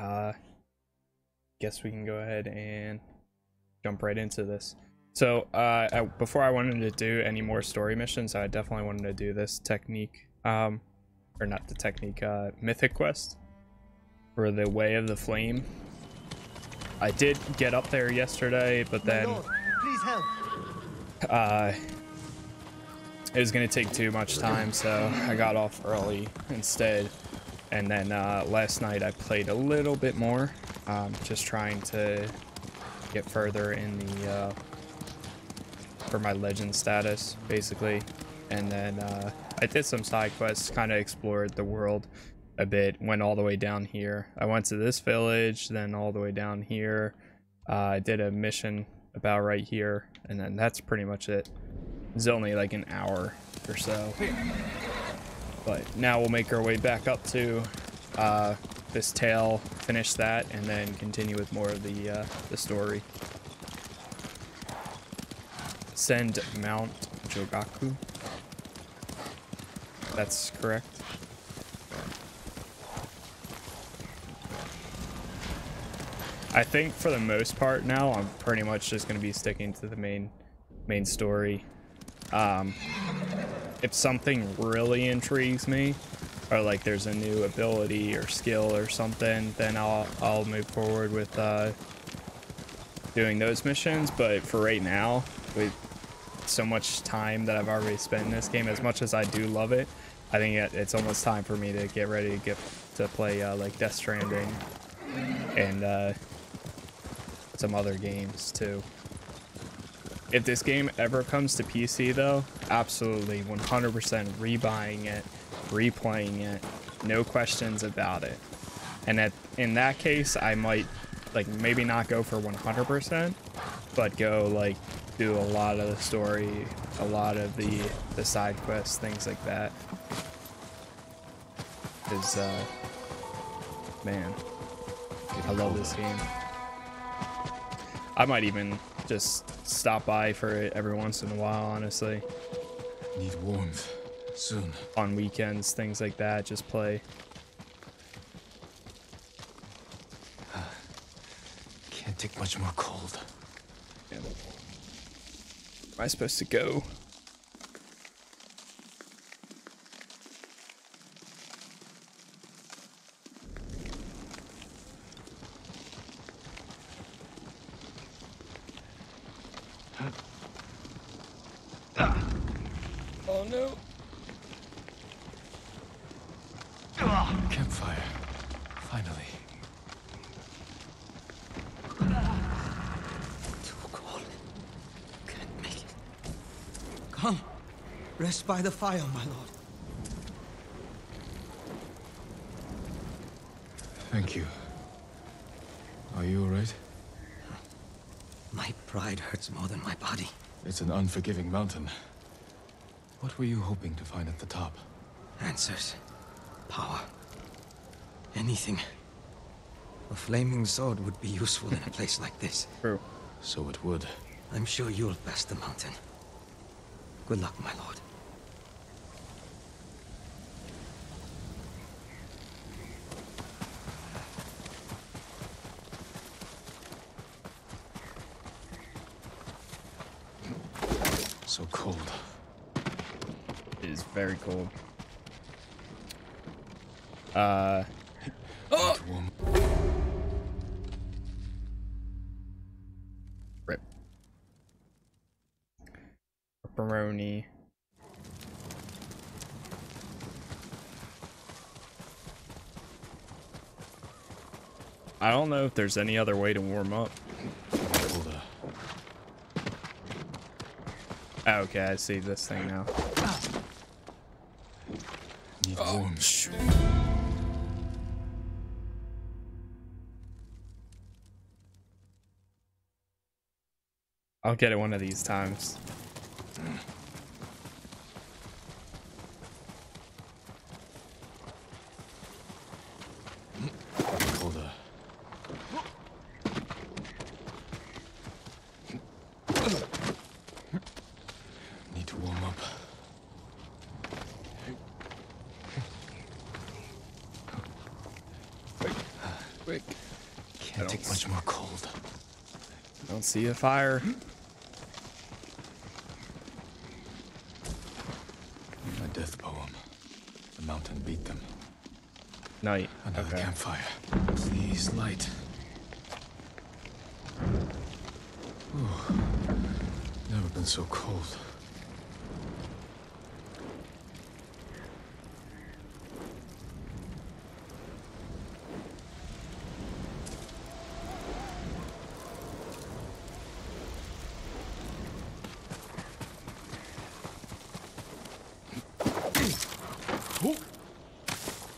uh, guess we can go ahead and jump right into this. So, uh, I, before I wanted to do any more story missions, I definitely wanted to do this technique, um, or not the technique, uh, mythic quest for the Way of the Flame. I did get up there yesterday, but then, please help. uh, it was gonna take too much time, so I got off early instead. And then uh, last night I played a little bit more, um, just trying to get further in the uh, for my legend status, basically. And then uh, I did some side quests, kind of explored the world a bit. Went all the way down here. I went to this village, then all the way down here. Uh, I did a mission about right here, and then that's pretty much it. It's only like an hour or so. But now we'll make our way back up to uh, this tail, finish that, and then continue with more of the uh, the story. Send Mount Jogaku. That's correct. I think for the most part now, I'm pretty much just going to be sticking to the main main story. Um, if something really intrigues me, or like there's a new ability or skill or something, then I'll I'll move forward with uh, doing those missions. But for right now, with so much time that I've already spent in this game, as much as I do love it, I think it, it's almost time for me to get ready to get to play uh, like Death Stranding and uh, some other games too. If this game ever comes to PC though, absolutely 100% rebuying it, replaying it, no questions about it. And at, in that case, I might like maybe not go for 100%, but go like do a lot of the story, a lot of the the side quests, things like that. Is uh man, I love this game. I might even just stop by for it every once in a while, honestly. Need warmth. Soon. On weekends, things like that, just play. Can't take much more cold. Yeah. Where am I supposed to go? Oh no. Campfire. Finally. Too cold. Can't make it. Come. Rest by the fire, my lord. Thank you. Are you alright? My pride hurts more than my body. It's an unforgiving mountain. What were you hoping to find at the top? Answers. Power. Anything. A flaming sword would be useful in a place like this. True. So it would. I'm sure you'll pass the mountain. Good luck, my lord. So cold. It cold. Uh. Oh! Rip. Pepperoni. I don't know if there's any other way to warm up. Okay, I see this thing now. I'll get it one of these times. Colder. Need to warm up. Quick. Can't take don't much more cold. Don't see a fire. My death poem. The mountain beat them. Night. Another Okay. campfire. Please light. Ooh. Never been so cold.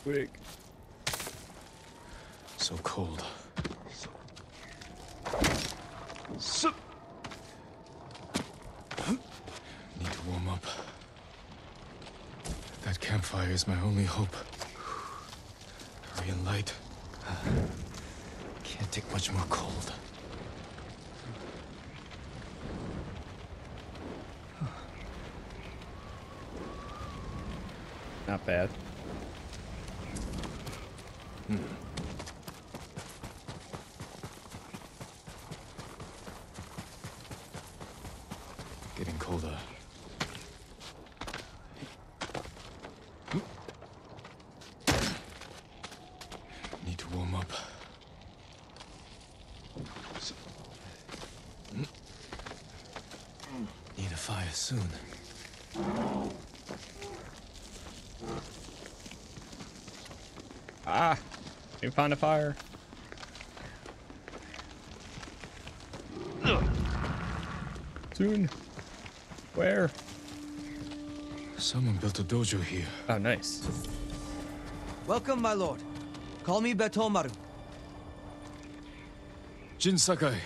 Quick. So cold. Need to warm up. That campfire is my only hope. Hurry and light. Can't take much more cold. Not bad. Getting colder. Need to warm up. Need a fire soon. Ah! You found a fire. Soon. Where? Someone built a dojo here. Oh, nice. Welcome, my lord. Call me Betomaru. Jin Sakai.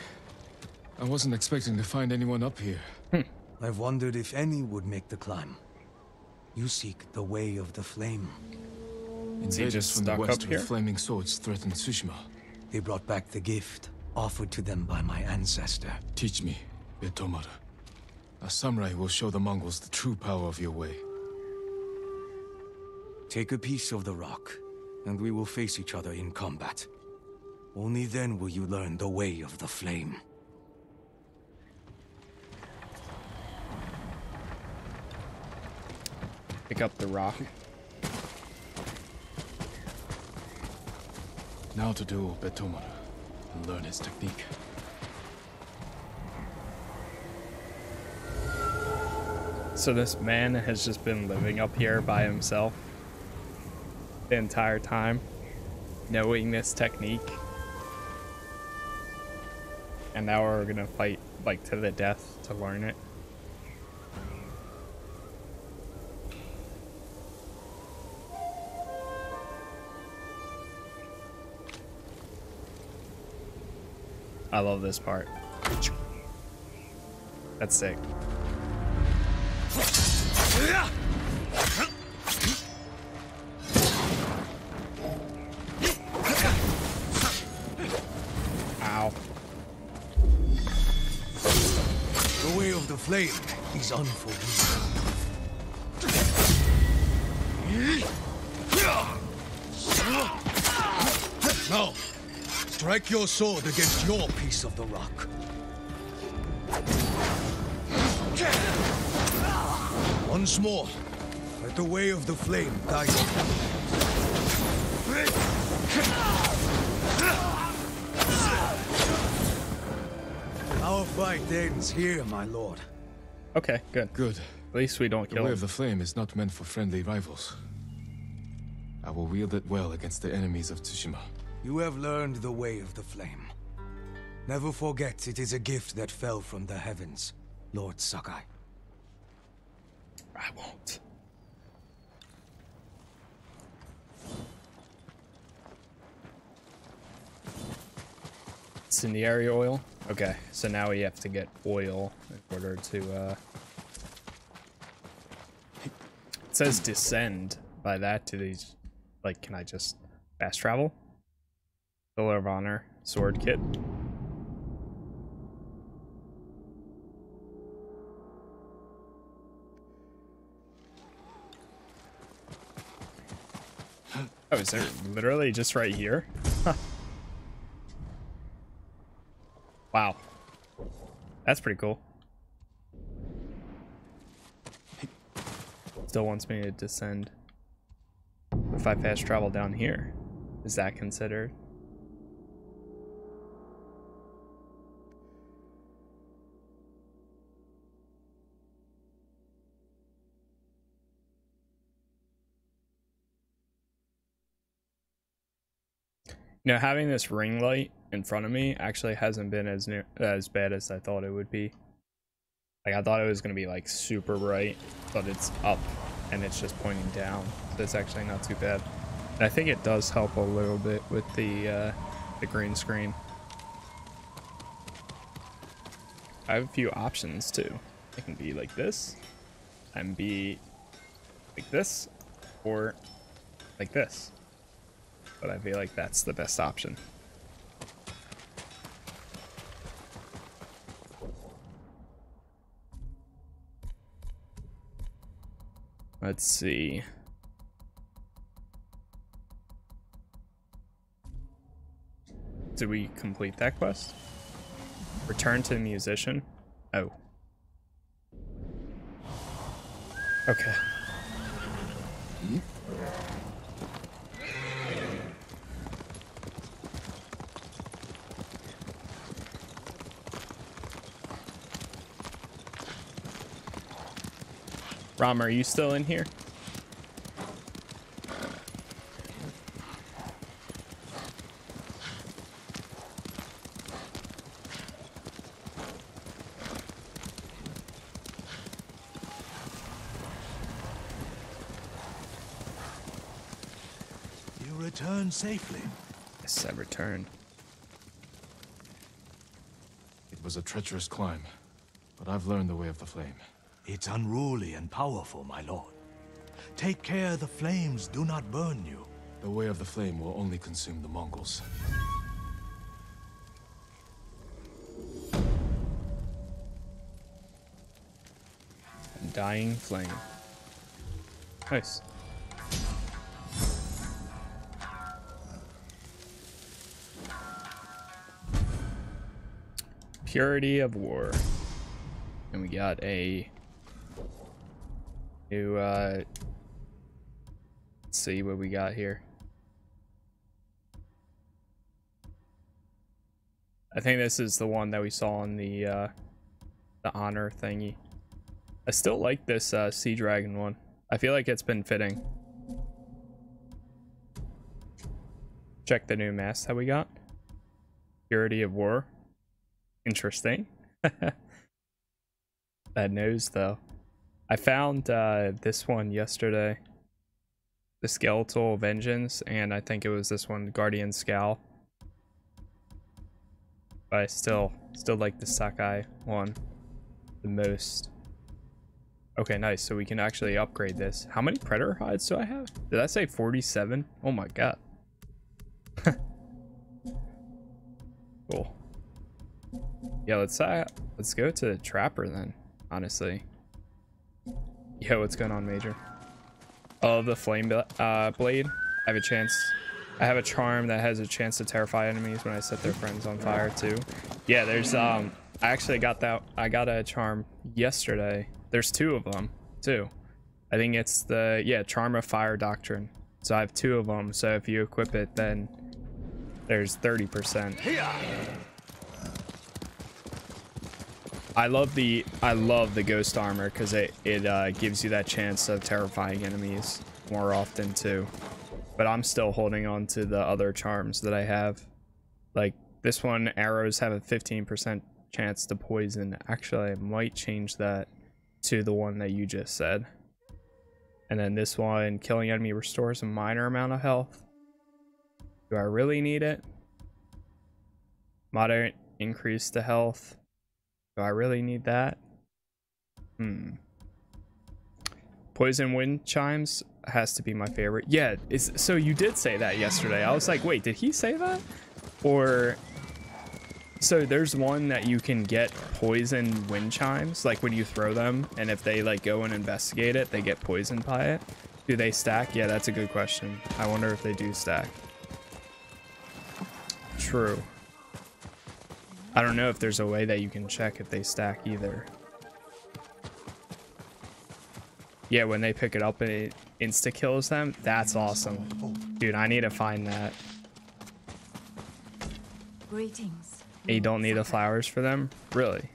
I wasn't expecting to find anyone up here. Hmm. I've wondered if any would make the climb. You seek the way of the flame. Is he Invaders from the west up with flaming swords threatened Tsushima. They brought back the gift offered to them by my ancestor. Teach me, Betomaru. A samurai will show the Mongols the true power of your way. Take a piece of the rock, and we will face each other in combat. Only then will you learn the way of the flame. Pick up the rock. Now to duel Betomaru and learn his technique. So this man has just been living up here by himself the entire time, knowing this technique. And now we're gonna fight like to the death to learn it. I love this part. That's sick. Ow. The way of the flame is unforgiving. Strike your sword against your piece of the rock. Once more, let the way of the flame guide you. Our fight ends here, my lord. Okay, good. Good. At least we don't The kill way him. of the flame is not meant for friendly rivals. I will wield it well against the enemies of Tsushima. You have learned the way of the flame. Never forget it is a gift that fell from the heavens, Lord Sakai. I won't. Incendiary oil. Okay, so now we have to get oil in order to. uh... It says descend. By that, to these, like, can I just fast travel? Pillar of Honor, sword kit. Oh, is it literally just right here? Wow. That's pretty cool. Still wants me to descend. If I fast travel down here, is that considered? You know, having this ring light in front of me actually hasn't been as as bad as I thought it would be. Like I thought it was gonna be like super bright, but it's up and it's just pointing down. So it's actually not too bad. And I think it does help a little bit with the uh, the green screen. I have a few options too. It can be like this, and be like this, or like this but I feel like that's the best option. Let's see. Did we complete that quest? Return to the musician? Oh. Okay. Rom, are you still in here? You return safely. Yes, I returned. It was a treacherous climb, but I've learned the way of the flame. It's unruly and powerful, my lord. Take care the flames do not burn you. The way of the flame will only consume the Mongols. Dying flame. Nice. Purity of War. And we got a new, uh, let's see what we got here. I think this is the one that we saw on the, uh, the honor thingy. I still like this, uh, Sea Dragon one. I feel like it's been fitting. Check the new mask that we got. Purity of War. Interesting. that nose, though. I found uh, this one yesterday. The Skeletal Vengeance, and I think it was this one, Guardian Scowl. But I still, still like the Sakai one the most. Okay, nice. So we can actually upgrade this. How many Predator hides do I have? Did I say 47? Oh my god. cool. Yeah, let's uh, let's go to Trapper then, honestly. Yo, what's going on, Major? Oh, the Flame uh, Blade. I have a chance. I have a charm that has a chance to terrify enemies when I set their friends on fire too. Yeah, there's um. I actually got that. I got a charm yesterday. There's two of them too. I think it's the yeah charm of fire doctrine. So I have two of them. So if you equip it, then there's 30%. I love the I love the ghost armor because it it uh, gives you that chance of terrifying enemies more often too. But I'm still holding on to the other charms that I have. Like this one, arrows have a 15% chance to poison. Actually, I might change that to the one that you just said. And then this one, killing enemy restores a minor amount of health. Do I really need it? Moderate increase to health. Do I really need that? Hmm. Poison wind chimes has to be my favorite. Yeah, is so you did say that yesterday. I was like, wait, did he say that? Or so there's one that you can get poison wind chimes, like when you throw them, and if they like go and investigate it, they get poisoned by it. Do they stack? Yeah, that's a good question. I wonder if they do stack. True. I don't know if there's a way that you can check if they stack either. Yeah, when they pick it up and it insta kills them, that's awesome. Dude, I need to find that. Greetings. You don't need the flowers for them? Really?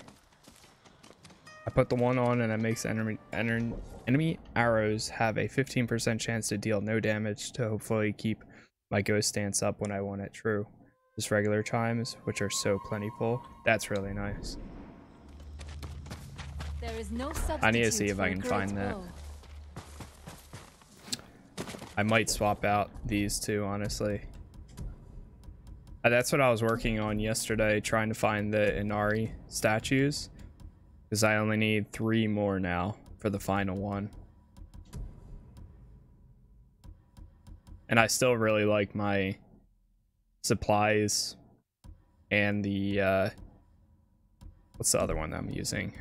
I put the one on and it makes enemy, enemy, enemy arrows have a 15% chance to deal no damage to hopefully keep my ghost stance up when I want it true. Just regular chimes, which are so plentiful. That's really nice. There is no I need to see if I can find that. bow. I might swap out these two, honestly. Uh, That's what I was working on yesterday, trying to find the Inari statues. Because I only need three more now for the final one. And I still really like my supplies and the, uh, what's the other one I'm using?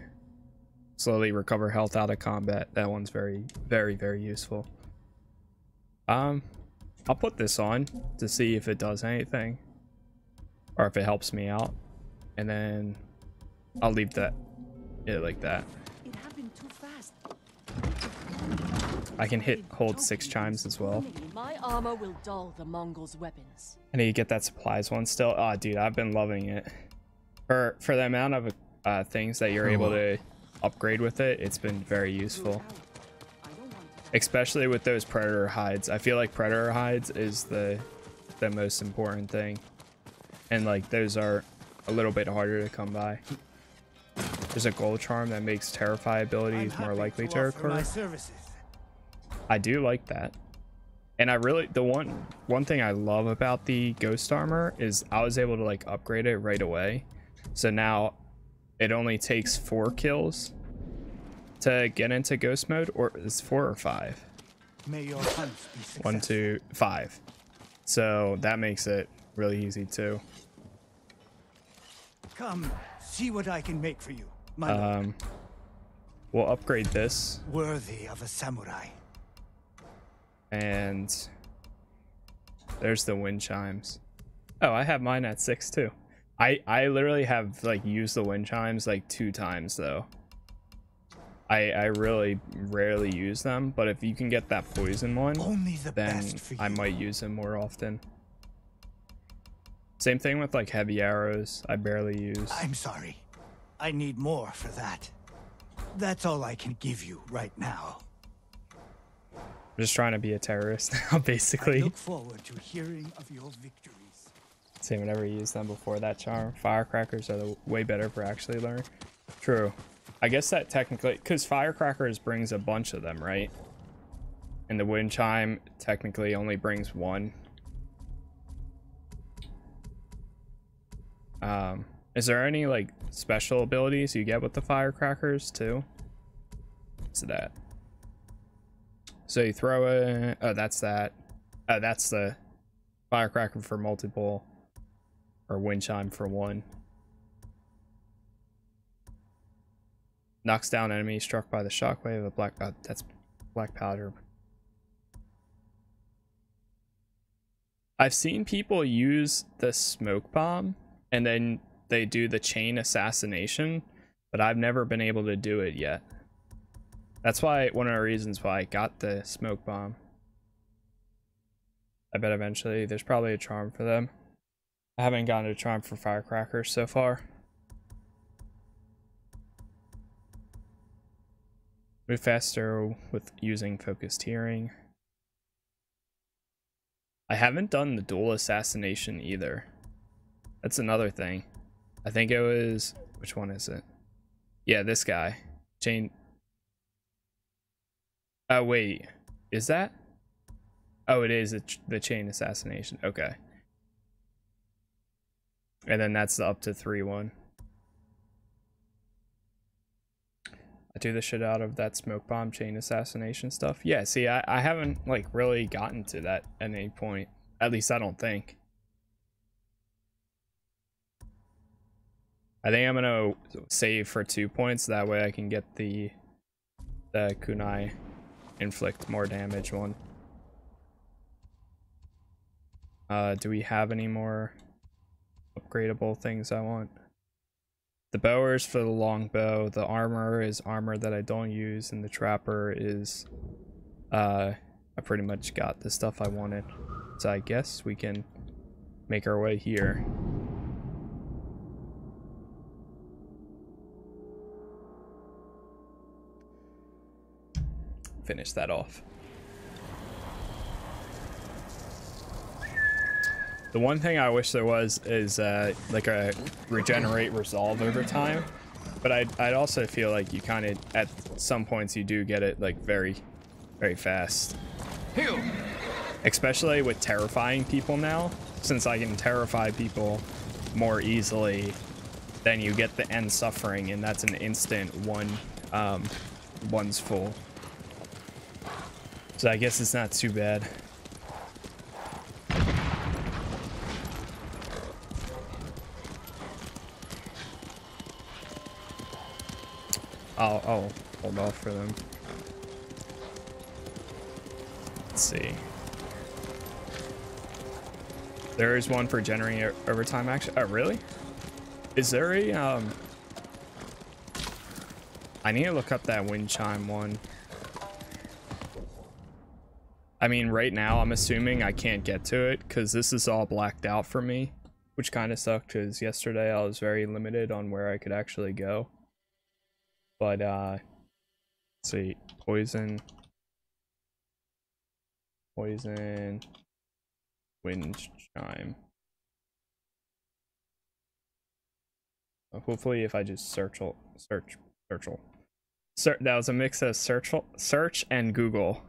Slowly recover health out of combat. That one's very, very, very useful. Um, I'll put this on to see if it does anything. Or if it helps me out. And then I'll leave that it like that. It happened too fast. I can hit hold six chimes as well. My armor will dull the Mongols' weapons. I need to get that supplies one still. Oh dude, I've been loving it. For for the amount of uh, things that you're able to upgrade with it, it's been very useful. Especially with those predator hides. I feel like predator hides is the the most important thing. And like those are a little bit harder to come by. There's a gold charm that makes terrify abilities more likely to occur. I do like that. And I really the one one thing I love about the ghost armor is I was able to like upgrade it right away. So now it only takes four kills to get into ghost mode or it's four or five? May your hunts be. One, two, five. So that makes it really easy too. Come, see what I can make for you, my. Um we'll upgrade this Worthy of a samurai. And there's the wind chimes. Oh, I have mine at six too. I I literally have like used the wind chimes like two times though. I I really rarely use them, but if you can get that poison one, Only the then. I might use them more often. Same thing with like heavy arrows. I barely use. I'm sorry. I need more for that. That's all I can give you right now. I'm just trying to be a terrorist now, basically. I look forward to hearing of your victories. Same whenever you use them before that charm. Firecrackers are the way better for actually learning. True. I guess that technically, because firecrackers brings a bunch of them, right? And the wind chime technically only brings one. Um, is there any like special abilities you get with the firecrackers too? What's that? So you throw it. Oh, that's that. Oh, that's the firecracker for multiple or wind chime for one. Knocks down enemy struck by the shockwave of black. Uh, that's black powder. I've seen people use the smoke bomb and then they do the chain assassination, but I've never been able to do it yet. That's why one of the reasons why I got the smoke bomb. I bet eventually there's probably a charm for them. I haven't gotten a charm for firecrackers so far. Move faster with using focused hearing. I haven't done the dual assassination either. That's another thing. I think it was which one is it? Yeah, this guy. Chain Oh wait. Is that? Oh, it is ch- the chain assassination. Okay. And then that's the up to three one. I do the shit out of that smoke bomb chain assassination stuff. Yeah, see, I, I haven't like really gotten to that at any point. At least I don't think. I think I'm gonna save for two points. That way I can get the the kunai inflict more damage one. Uh, do we have any more upgradable things I want? the bower is for the longbow. The armor is armor that I don't use, and the trapper is uh I pretty much got the stuff I wanted. So I guess we can make our way here. Finish that off. The one thing I wish there was is uh, like a regenerate resolve over time, but I'd, I'd also feel like you kind of at some points you do get it like very, very fast. Especially with terrifying people now, since I can terrify people more easily, then you get the end suffering, and that's an instant one, um, one's full. So I guess it's not too bad. I'll, I'll hold off for them. Let's see. There is one for generating overtime action. Oh, really? Is there a, um... I need to look up that wind chime one. I mean, right now, I'm assuming I can't get to it because this is all blacked out for me, which kind of sucked because yesterday I was very limited on where I could actually go. But, uh, let's see, poison, poison, wind chime. Uh, Hopefully, if I just search, search, search, search, that was a mix of search, search and Google.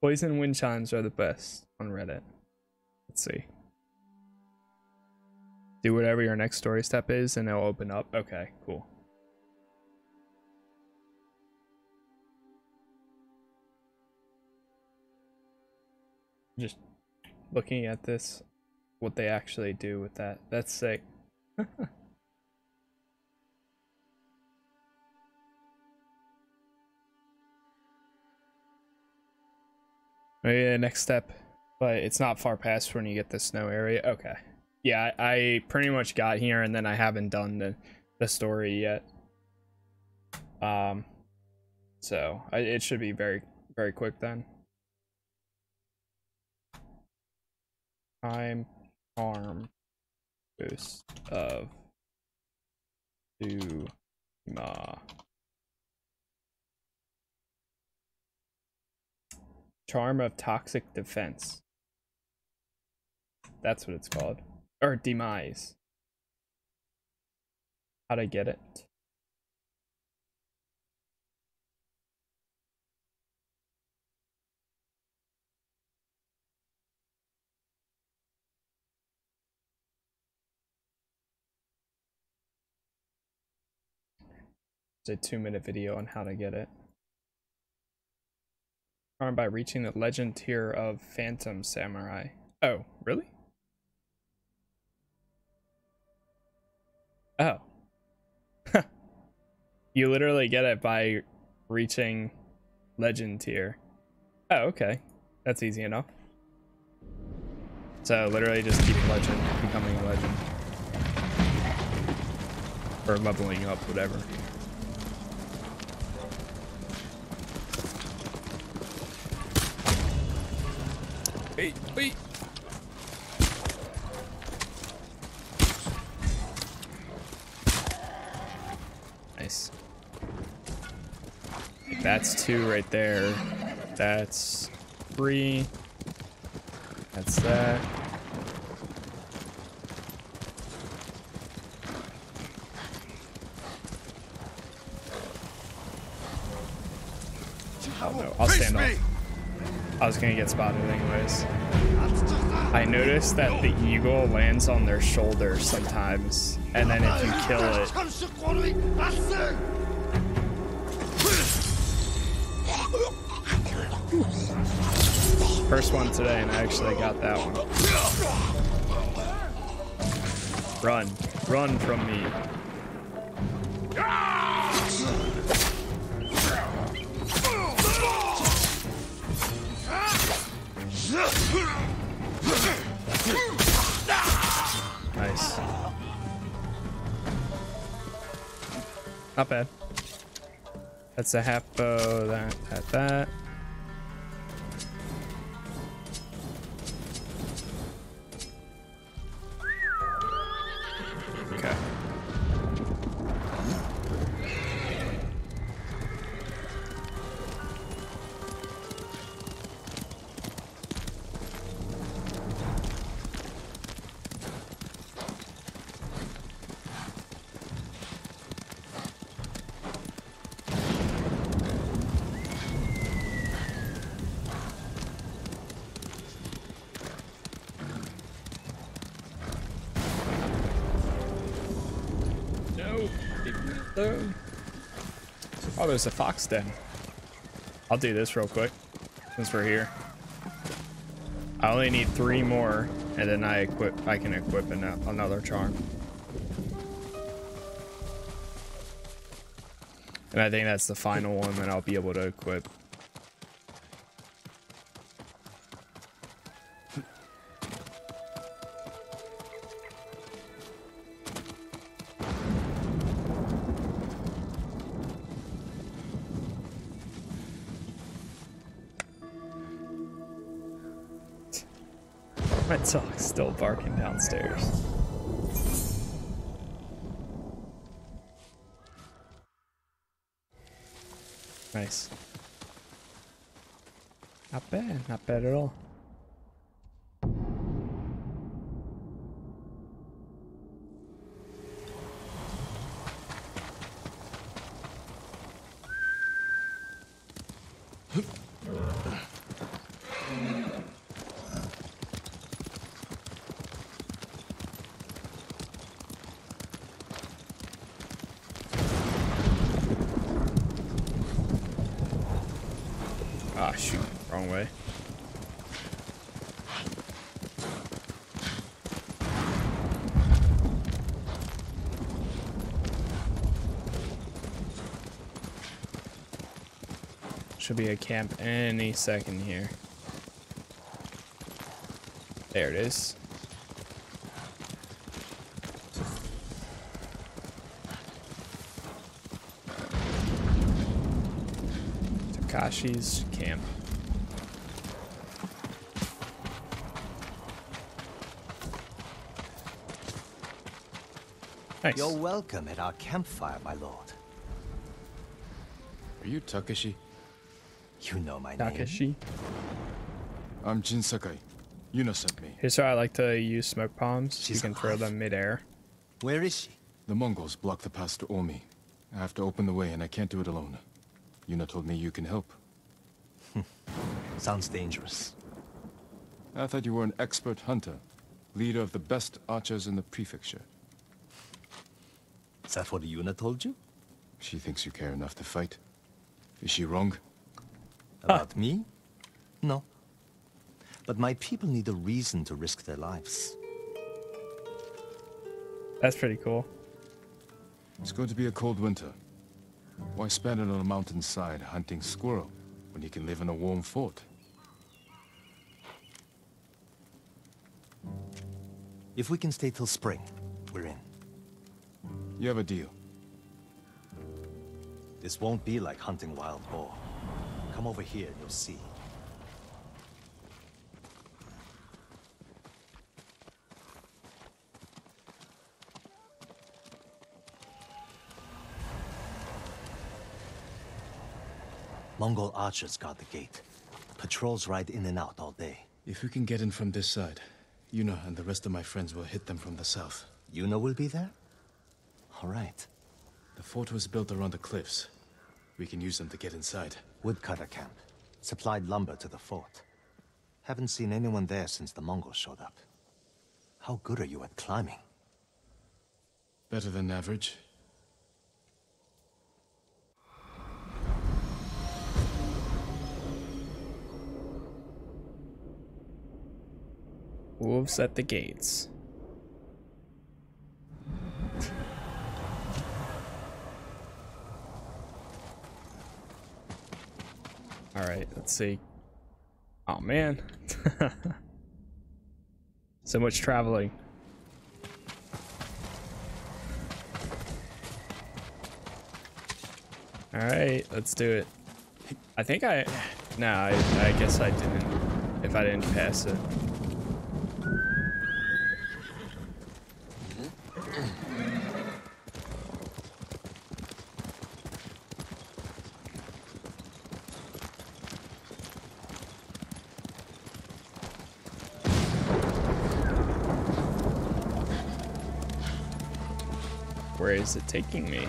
Poison wind chimes are the best on Reddit. Let's see. Do whatever your next story step is and it'll open up. Okay, cool. Just looking at this, what they actually do with that. That's sick. Maybe the next step, but it's not far past when you get the snow area. Okay. Yeah, I, pretty much got here and then I haven't done the, the story yet. Um, so I, it should be very, very quick then. Time harm boost of Duma. Charm of Toxic Defense. That's what it's called. Or Demise. How'd I get it? It's a two minute video on how to get it. Armed by reaching the legend tier of Phantom Samurai. Oh, really? Oh. you literally get it by reaching legend tier. Oh, okay. That's easy enough. So literally just keep legend, becoming a legend. Or leveling up, whatever. Wait, wait. Nice. That's two right there. That's three. That's that. Oh no, I'll stand off. I was gonna get spotted anyways. I noticed that the eagle lands on their shoulder sometimes, and then if you kill it, first one today, and I actually got that one. Run, run from me. Not bad. That's a half bow, that, that, that. There's a fox den. I'll do this real quick since we're here. I only need three more, and then I equip. I can equip an, another charm. And I think that's the final one that I'll be able to equip. Barking downstairs. Nice. Not bad, not bad at all. Ah, shoot. Wrong way. Should be a camp any second here. There it is. Takashi's camp. Nice. You're welcome at our campfire, my lord. Are you Takeshi? You know my name. Takashi. I'm Jin Sakai. Yuna sent me. Here's how I like to use smoke bombs. you She's can throw them midair. Where is she? The Mongols blocked the pass to Omi. I have to open the way and I can't do it alone. Yuna told me you can help. Sounds dangerous. I thought you were an expert hunter. Leader of the best archers in the prefecture. Is that what Yuna told you? She thinks you care enough to fight. Is she wrong? About me? No. But my people need a reason to risk their lives. That's pretty cool. It's going to be a cold winter. Why spend it on a mountainside hunting squirrel when you can live in a warm fort? If we can stay till spring, we're in. You have a deal. This won't be like hunting wild boar. Come over here and you'll see. Mongol archers guard the gate. Patrols ride in and out all day. If we can get in from this side, Yuna and the rest of my friends will hit them from the south. Yuna will be there? All right. The fort was built around the cliffs. We can use them to get inside. Woodcutter camp. Supplied lumber to the fort. Haven't seen anyone there since the Mongols showed up. How good are you at climbing? Better than average. Wolves at the gates. All right, let's see. Oh man. so much traveling. All right, let's do it. I think I, no, I, I guess I didn't. If I didn't pass it. Where is it taking me?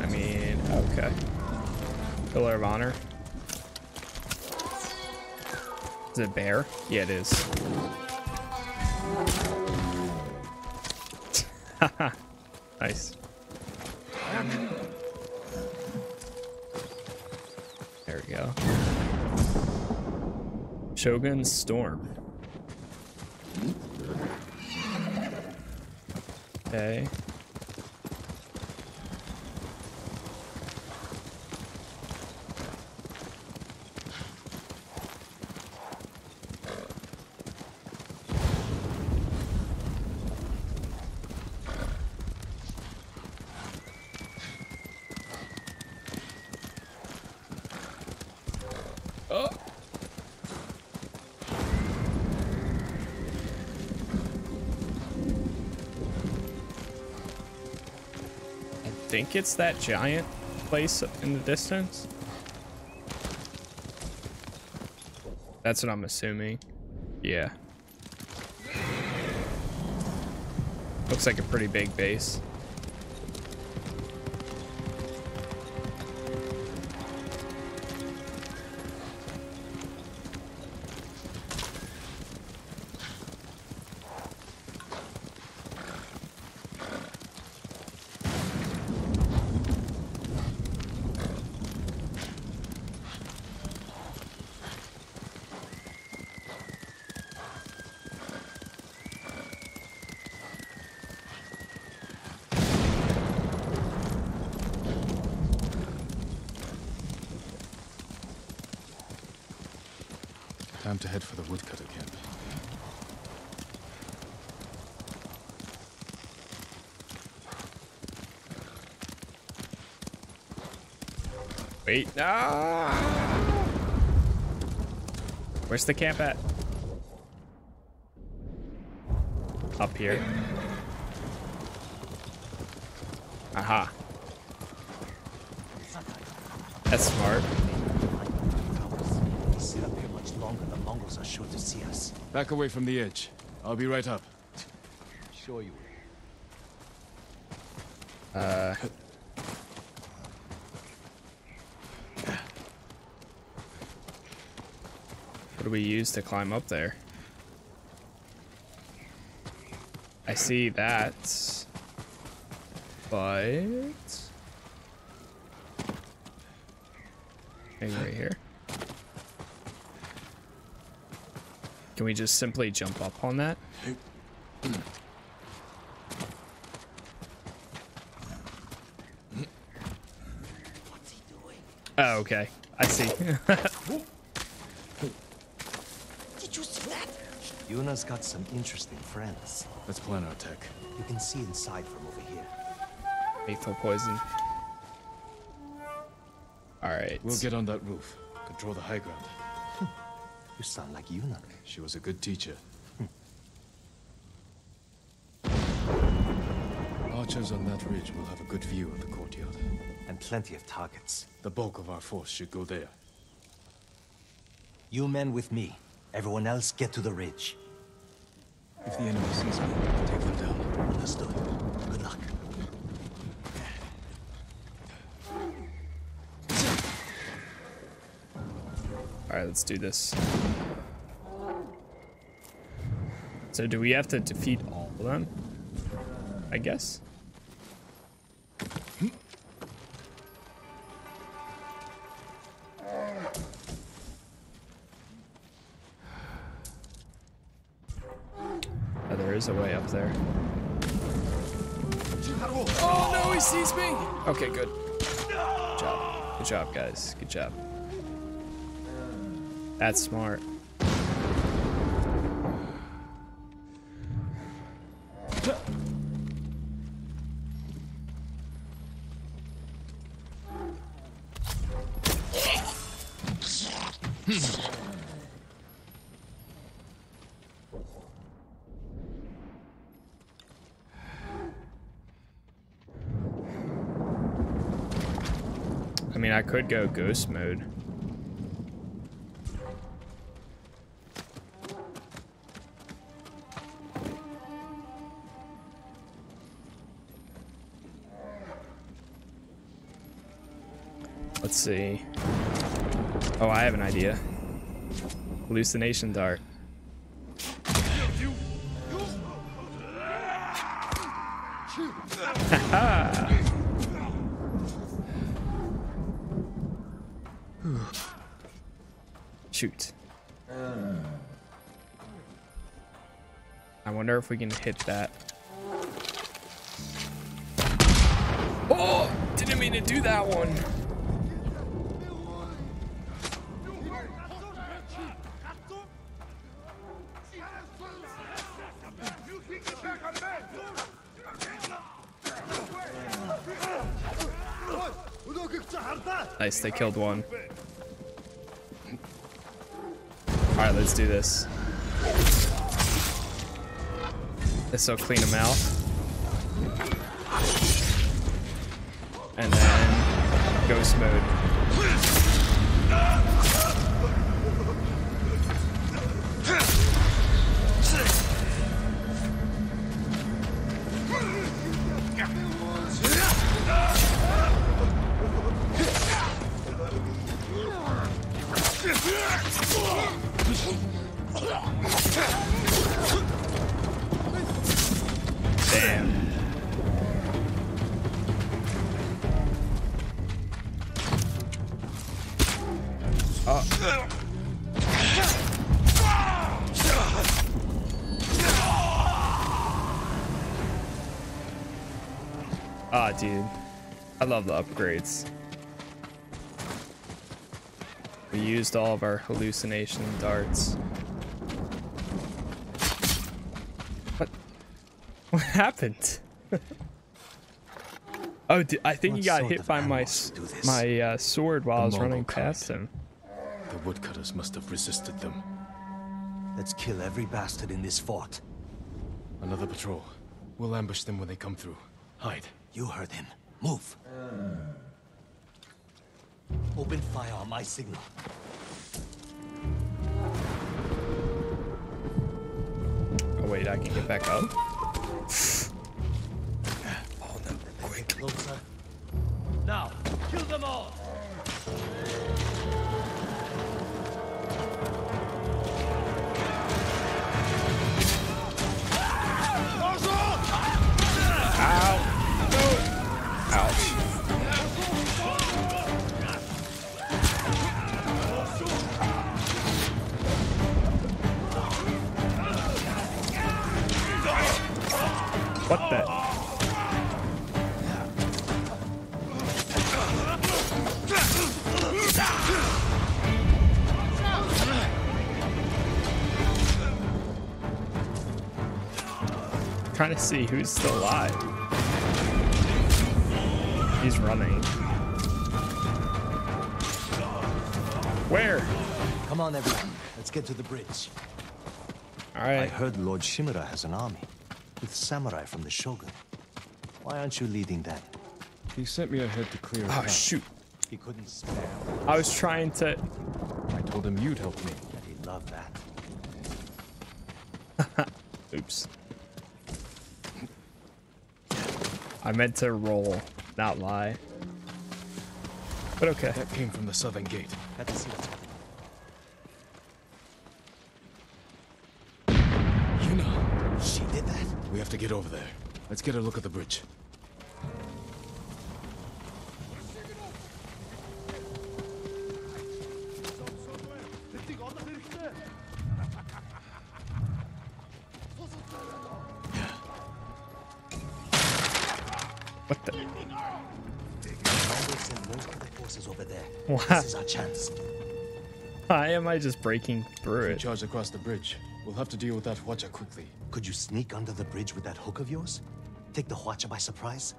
I mean, okay. Pillar of Honor. Is it bear? Yeah, it is. Shogun Storm. Okay. Oh. It's that giant place in the distance. That's what I'm assuming. Yeah. Looks like a pretty big base. Wait, no! Where's the camp at? Up here. Aha. That's smart. We sit up here much longer, the Mongols are sure to see us. Back away from the edge. I'll be right up. Sure you will. Uh. What do we use to climb up there? I see that. But... Maybe right here. Can we just simply jump up on that? Oh, okay. I see. Yuna's got some interesting friends. Let's plan our attack. You can see inside from over here. Lethal poison. Alright. We'll get on that roof. Control the high ground. You sound like Yuna. She was a good teacher. Hmm. Archers on that ridge will have a good view of the courtyard. And plenty of targets. The bulk of our force should go there. You men with me. Everyone else get to the ridge. If the enemy sees me, take them down. Understood. Good luck. Alright, let's do this. So do we have to defeat all of them? I guess. There is a way up there. Oh no, he sees me! Okay, good. Good job. Good job, guys. Good job. That's smart. Could go ghost mode. Let's see. Oh, I have an idea. Hallucination dart. Shoot. I wonder if we can hit that. Oh! Didn't mean to do that one. Nice, they killed one. Alright, let's do this. This will clean them out. And then ghost mode. I love the upgrades. We used all of our hallucination darts. What? What happened? oh, di- I think he got hit by my animals s- do this? my uh, sword while I was Mongol running kind. past him. The woodcutters must have resisted them. Let's kill every bastard in this fort. Another patrol. We'll ambush them when they come through. Hide. You heard him. Move. Open fire on my signal. Oh wait, I can get back up. Oh no, quick. Closer. Now, kill them all! What the? Trying to see who's still alive. He's running. Where? Come on, everyone. Let's get to the bridge. All I heard Lord Shimura has an army with samurai from the Shogun. Why aren't you leading them? He sent me ahead to clear oh, it Oh out. shoot! He couldn't spare. I was trying to. I told him you'd help me. And he loved that. Oops. I meant to roll, not lie. But okay. That came from the southern gate. Had to see what's happening. Yuna! She did that? We have to get over there. Let's get a look at the bridge. What the? Mongols sent most of the forces over there. What? This is our chance. Why am I just breaking through We it? charge across the bridge. We'll have to deal with that Hwacha quickly. Could you sneak under the bridge with that hook of yours? Take the Hwacha by surprise?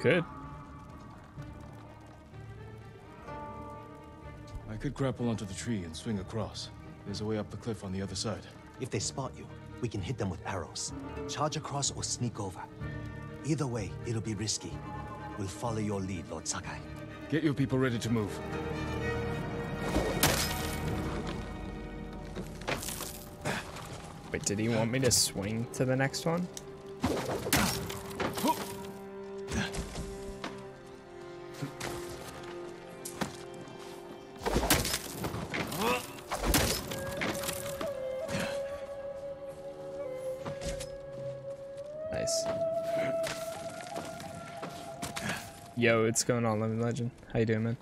Good. I could grapple onto the tree and swing across. There's a way up the cliff on the other side. If they spot you, we can hit them with arrows. Charge across or sneak over. Either way, it'll be risky. We'll follow your lead, Lord Sakai. Get your people ready to move. Wait, did he want me to swing to the next one? Nice. Yo, what's going on, Living Legend? How you doing, man?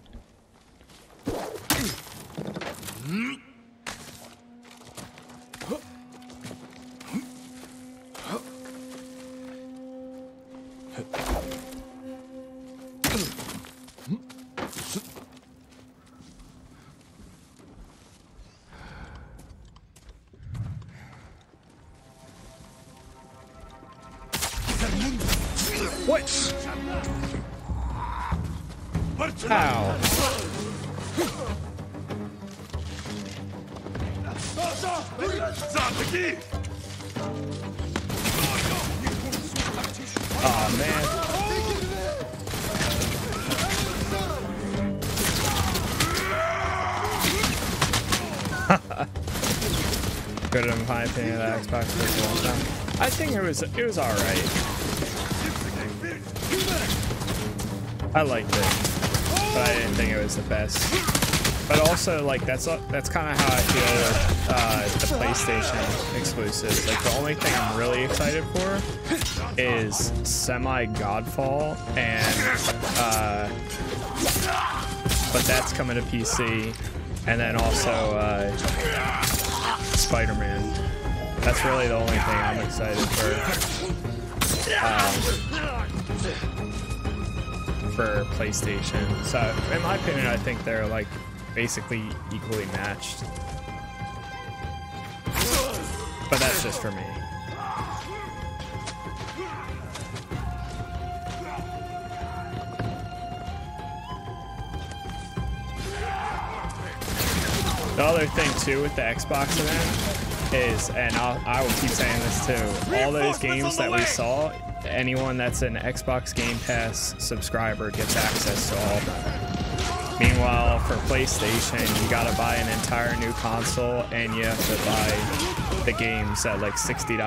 What? How? Oh man. Good in my opinion the Xbox for a long time. I think it was it was alright. I liked it, but I didn't think it was the best. But also, like that's that's kind of how I feel with uh, the PlayStation exclusives. Like the only thing I'm really excited for is semi Godfall, and uh, but that's coming to PC, and then also uh, Spider-Man. That's really the only thing I'm excited for. Um, for PlayStation. So, in my opinion, I think they're like basically equally matched. But that's just for me. The other thing too with the Xbox event is, and I'll, I will keep saying this too, all those games that we saw, anyone that's an Xbox Game Pass subscriber gets access to all of them. Meanwhile, for PlayStation, you gotta buy an entire new console and you have to buy the games at like $60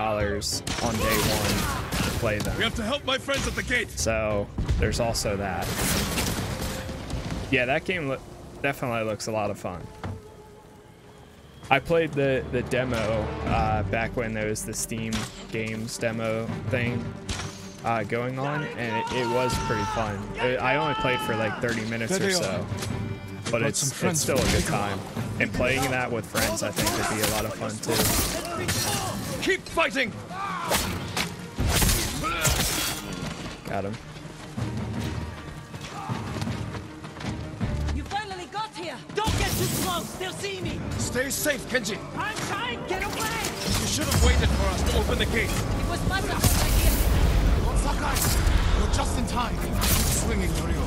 on day one to play them. We have to help my friends at the gate. So there's also that. Yeah, that game lo- definitely looks a lot of fun. I played the the demo uh, back when there was the Steam Games demo thing uh, going on, and it, it was pretty fun. It- I only played for like 30 minutes or so, but it's it's still a good time. And playing that with friends, I think, would be a lot of fun too. Keep fighting. Got him. You finally got here! Don't get too close! They'll see me! Stay safe, Kenji. I'm trying! Get away! You should have waited for us to open the gate. It was Masako's idea! Sakai, you're just in time. Swinging, Norio.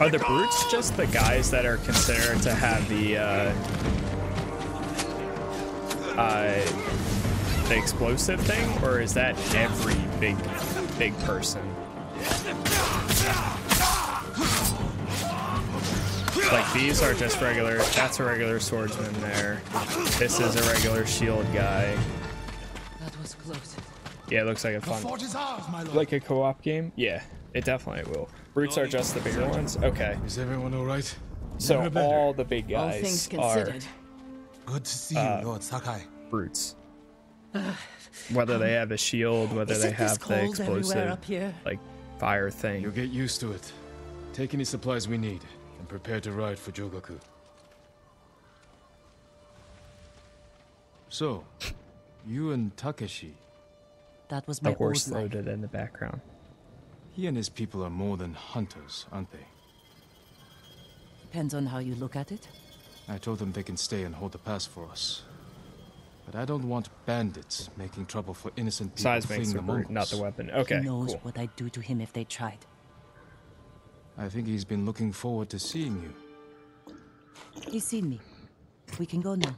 Are the brutes just the guys that are considered to have the uh, uh, the explosive thing, or is that every big big person? Like these are just regular. That's a regular swordsman there. This is a regular shield guy. That was close. Yeah, it looks like a fun, ours, like a co-op game. Yeah, it definitely will. Brutes are just the bigger ones. Okay, Is everyone all right? so all the big All guys things are considered. Good to see Uh, you, Lord Sakai. Brutes. Whether they have a shield, whether they it this have the cold everywhere explosive, up here? like fire thing. You'll get used to it. Take any supplies we need and prepare to ride for Jogaku. So, you and Takeshi, That was The my horse loaded in the background. He and his people are more than hunters, aren't they? Depends on how you look at it. I told them they can stay and hold the pass for us. But I don't want bandits making trouble for innocent people Size fleeing makes the the not the weapon. Okay, Who knows cool. what I'd do to him if they tried. I think he's been looking forward to seeing you. He's seen me. We can go now.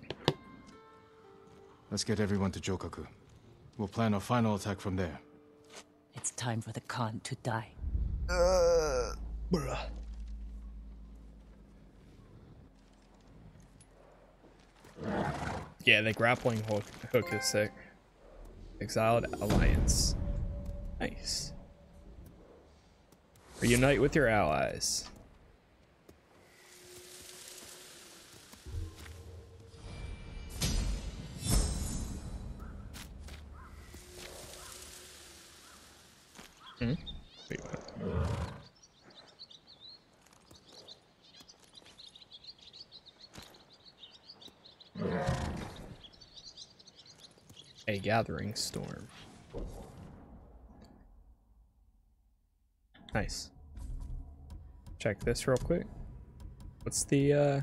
Let's get everyone to Jogaku. We'll plan our final attack from there. It's time for the Khan to die. Uh, Yeah, the grappling hook, hook is sick. Exiled Alliance. Nice. Reunite with your allies. Hmm? Wait, A gathering storm. Nice. Check this real quick. What's the uh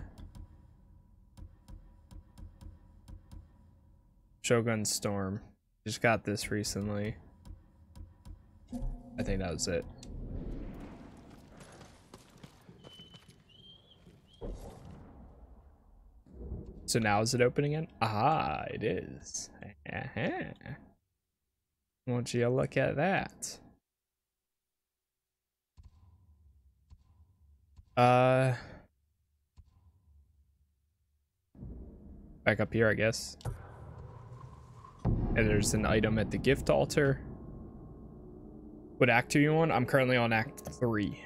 Shogun Storm? Just got this recently. I think that was it. So now is it open again? Ah, it is. Uh-huh. Won't you look at that? Uh, back up here, I guess. And there's an item at the gift altar. What act are you on? I'm currently on act three.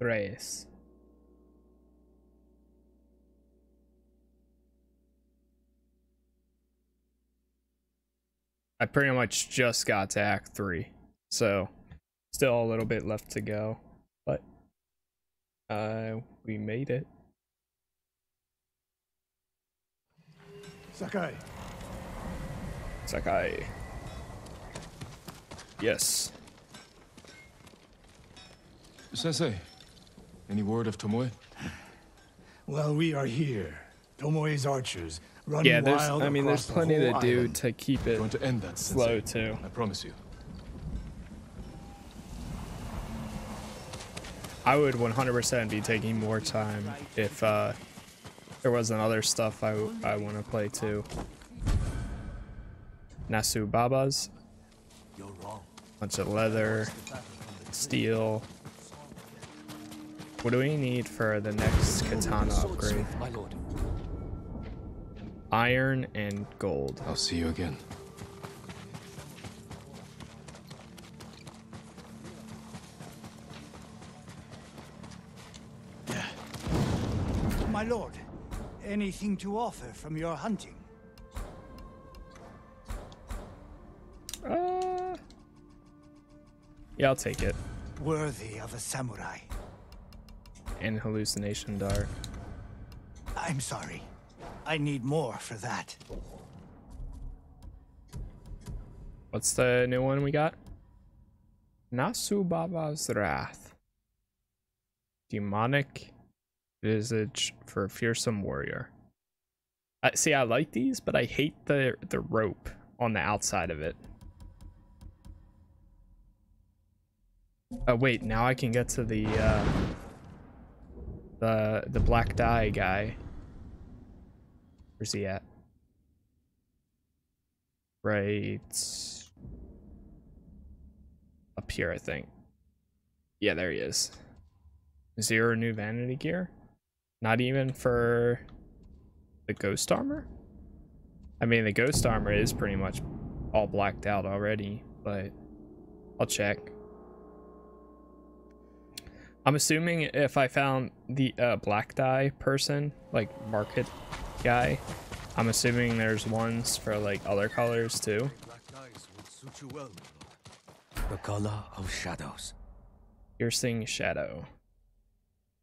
Tres. I pretty much just got to Act 3, so still a little bit left to go, but uh, we made it. Sakai, Sakai. Yes. Sensei, any word of Tomoe? well, we are here. Tomoe's archers run Yeah, there's. wild I mean, there's across the plenty to whole do island. to keep it Going to end that, Sensei. slow too. I promise you. I would 100% be taking more time if uh, there wasn't other stuff I, I want to play too. Nasu Babas. Bunch of leather, steel. What do we need for the next katana upgrade? My lord. Iron and gold. I'll see you again. My lord, anything to offer from your hunting? Uh, yeah, I'll take it. Worthy of a samurai. And hallucination dart. I'm sorry. I need more for that. What's the new one we got? Nasu Baba's Wrath. Demonic visage for fearsome warrior. I see I like these, but I hate the the rope on the outside of it. Oh wait, now I can get to the uh the the black dye guy. Where's he at? Right up here, I think. Yeah, there he is. Zero new vanity gear? Not even for the ghost armor? I mean, the ghost armor is pretty much all blacked out already, but I'll check. I'm assuming if I found the uh, black dye person, like market guy, I'm assuming there's ones for like other colors too. Black eyes would suit you well. The color of shadows. Piercing shadow.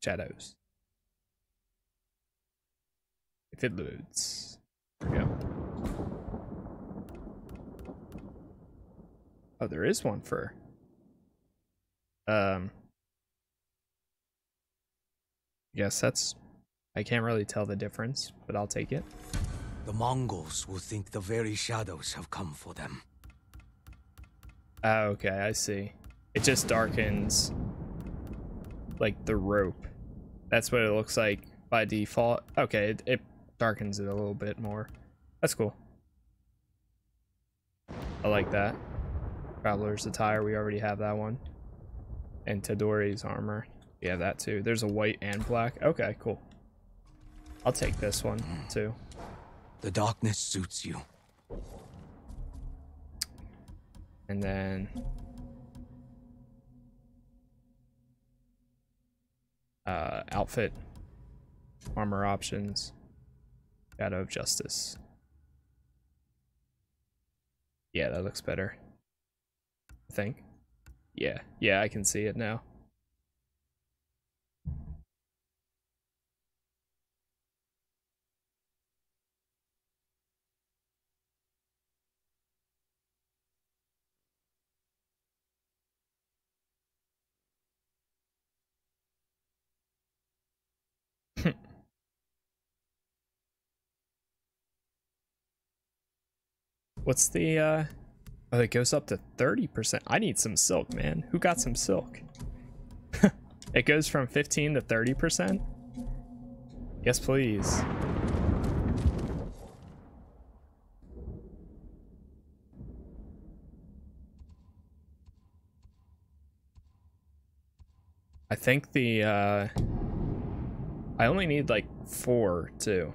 Shadows. If it loads. There we go. Oh, there is one for Um, yes, that's. I can't really tell the difference, but I'll take it. The Mongols will think the very shadows have come for them. Ah, okay, I see. It just darkens like the rope. That's what it looks like by default. Okay, it, it darkens it a little bit more. That's cool. I like that. Traveler's attire, we already have that one. And Tadayori's armor. Yeah, that too. There's a white and black. Okay, cool. I'll take this one too. The darkness suits you. And then uh, outfit, armor options, Shadow of Justice. Yeah, that looks better. I think. Yeah, yeah, I can see it now. What's the uh Oh, it goes up to 30%. I need some silk, man. Who got some silk? it goes from 15 to 30%? Yes, please. I think the, uh... I only need, like, four, too.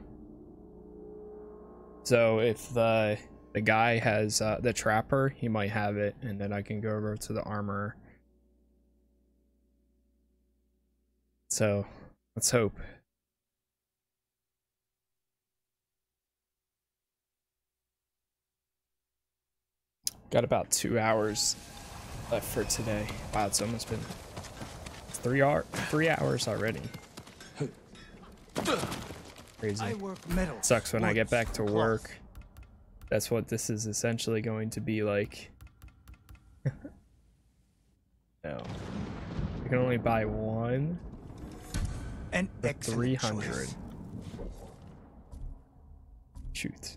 So if the the guy has uh, the trapper, he might have it, and then I can go over to the armor. So let's hope. Got about two hours left for today. Wow, it's almost been three hour three hours already. Crazy. I work metal. Sucks when I get back to work. That's what this is essentially going to be like. no. I can only buy one And 300. choice. Shoot.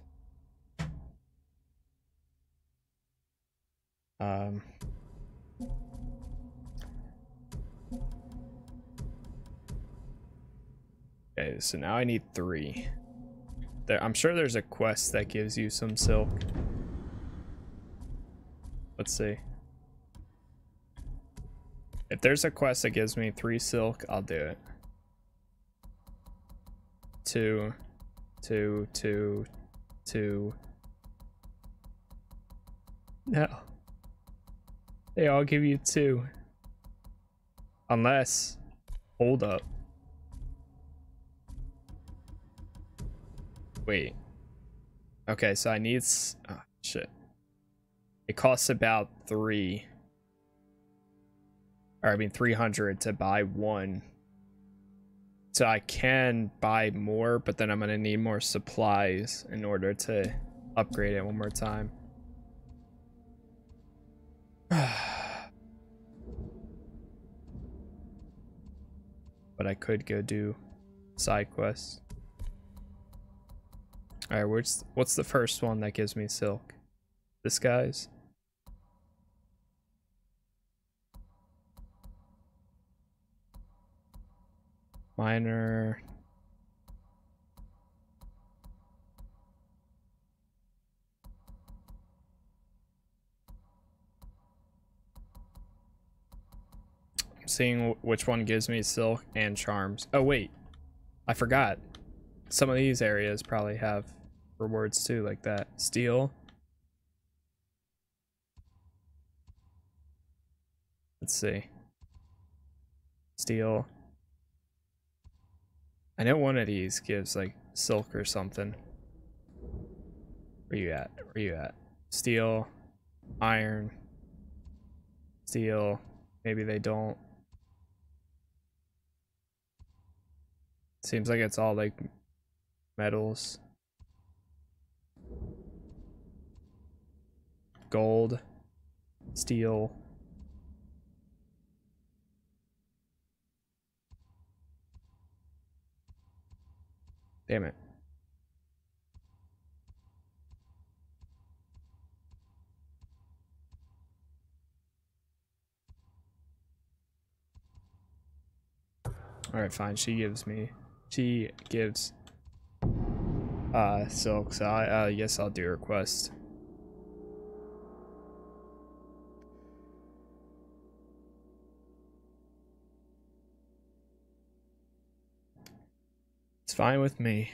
Um. Okay, so now I need three. There, I'm sure there's a quest that gives you some silk. Let's see. If there's a quest that gives me three silk, I'll do it. Two, two, two, two. No. They all give you two. Unless, hold up. Wait. Okay, so I need. Oh, shit. It costs about three. Or I mean, 300 to buy one. So I can buy more, but then I'm going to need more supplies in order to upgrade it one more time. but I could go do side quests. Alright, what's what's the first one that gives me silk? This guy's? Minor. I'm seeing which one gives me silk and charms. Oh wait, I forgot. Some of these areas probably have rewards too, like that. Steel. Let's see. Steel. I know one of these gives like silk or something. Where you at? Where you at? Steel, iron, steel. Maybe they don't. Seems like it's all like metals. gold, steel. Damn it. All right, fine. She gives me, she gives, uh, silk. So I, uh, yes, I'll do request. Fine with me.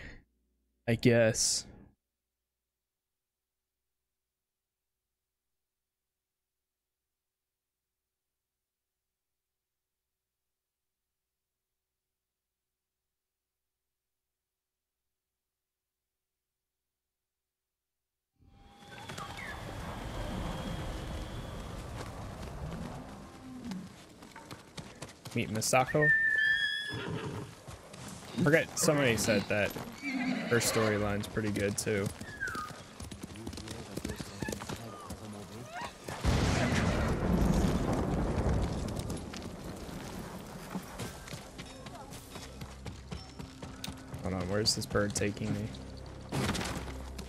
I guess. Meet Misako. Forget somebody said that her storyline's pretty good too. Hold on, where's this bird taking me?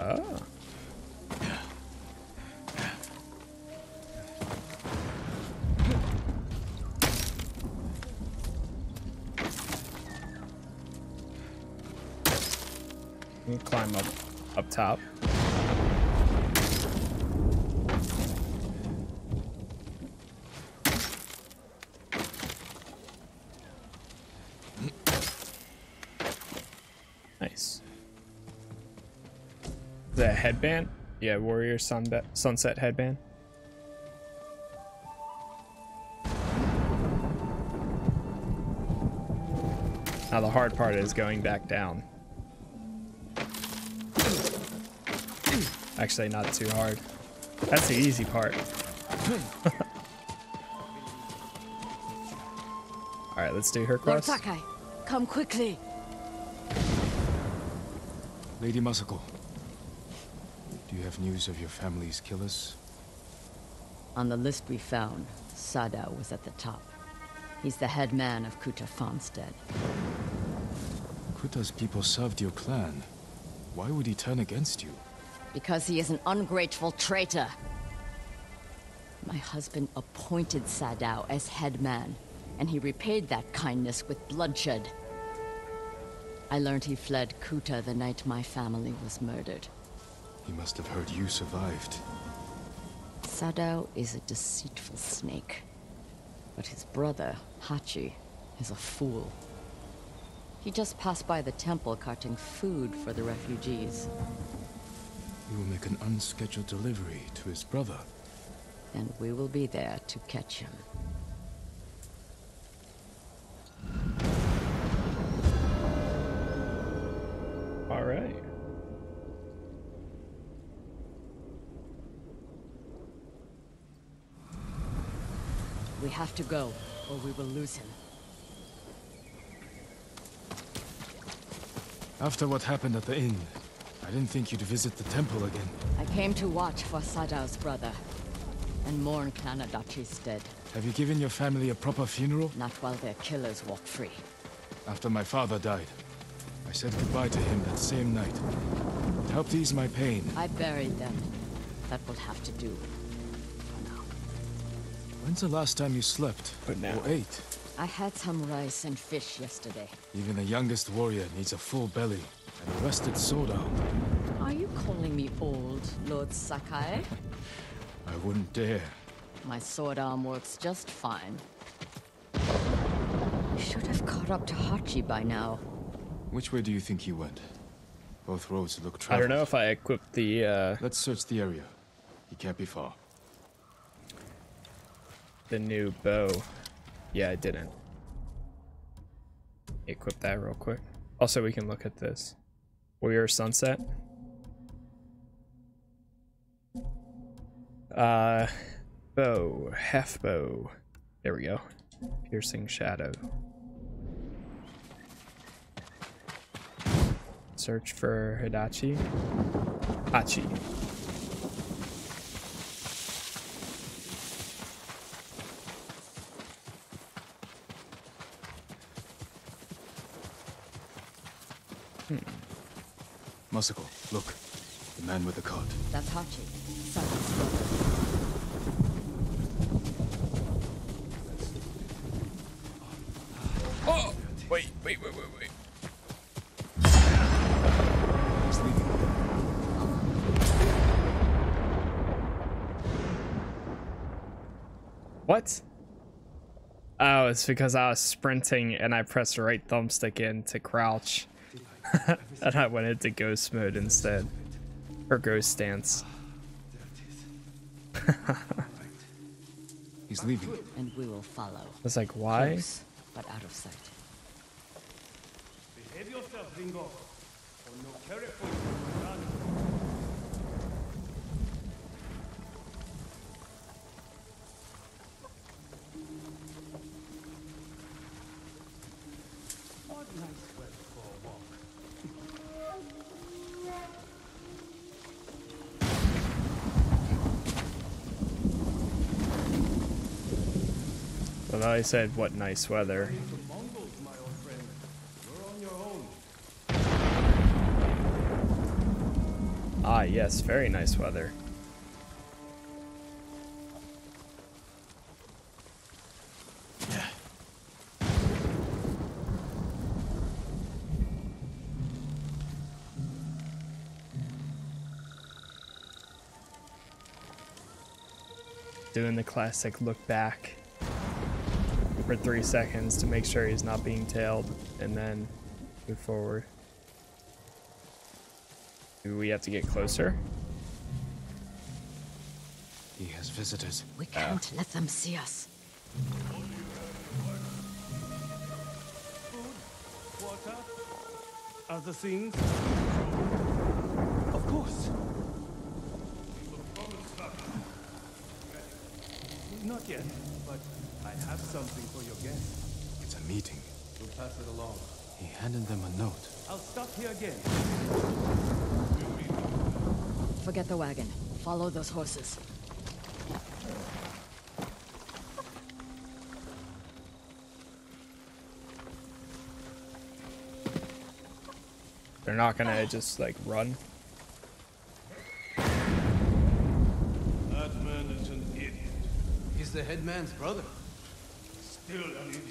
Oh. Up top. Nice. That headband? Yeah, warrior sunset headband. Now the hard part is going back down. Actually, not too hard. That's the easy part. Alright, let's do her Lord quest. Sakai, come quickly. Lady Masako. Do you have news of your family's killers? On the list we found, Sadao was at the top. He's the head man of Kuta Farmstead. Kuta's people served your clan. Why would he turn against you? Because he is an ungrateful traitor. My husband appointed Sadao as headman, and he repaid that kindness with bloodshed. I learned he fled Kuta the night my family was murdered. He must have heard you survived. Sadao is a deceitful snake. But his brother, Hachi, is a fool. He just passed by the temple carting food for the refugees. He will make an unscheduled delivery to his brother. And we will be there to catch him. Alright. We have to go, or we will lose him. After what happened at the inn, I didn't think you'd visit the temple again. I came to watch for Sadao's brother, and mourn Clan Adachi's dead, Have you given your family a proper funeral? not while their killers walk free. After my father died, I said goodbye to him that same night. It helped ease my pain. I buried them. That will have to do for now. When's the last time you slept? But now- Or ate? I had some rice and fish yesterday. Even the youngest warrior needs a full belly and a rested sword arm. Are you calling me old, Lord Sakai? I wouldn't dare. My sword arm works just fine. You should have caught up to Hachi by now. Which way do you think he went? Both roads look I don't know if I equipped the uh, Let's search the area. He can't be far. the new bow. Yeah, I didn't. Equip that real quick. Also, we can look at this. Warrior Sunset. Uh, bow, half bow. There we go. Piercing shadow. Search for Hidachi. Hachi. Masako, look. The man with the cart. That's Hachi. Sadao's brother. Oh! Wait, wait, wait, wait, wait. What? Oh, it's because I was sprinting and I pressed the right thumbstick in to crouch. and I went into ghost mode instead. Or ghost stance. He's leaving. And we will follow. I was like, why? Close, but out of sight. Behave yourself, Ringo. Or no carry for you. I said, what nice weather. Ah, yes, very nice weather. Doing the classic look back for three seconds to make sure he's not being tailed and then move forward. Do we have to get closer? He has visitors. We can't ah. let them see us. Food, Water? Other things? Of course. Not yet, but I have something for your guest. It's a meeting. We'll pass it along. He handed them a note. I'll stop here again. Forget the wagon. Follow those horses. They're not gonna just like run. That man is an idiot. He's the headman's brother. Still an idiot.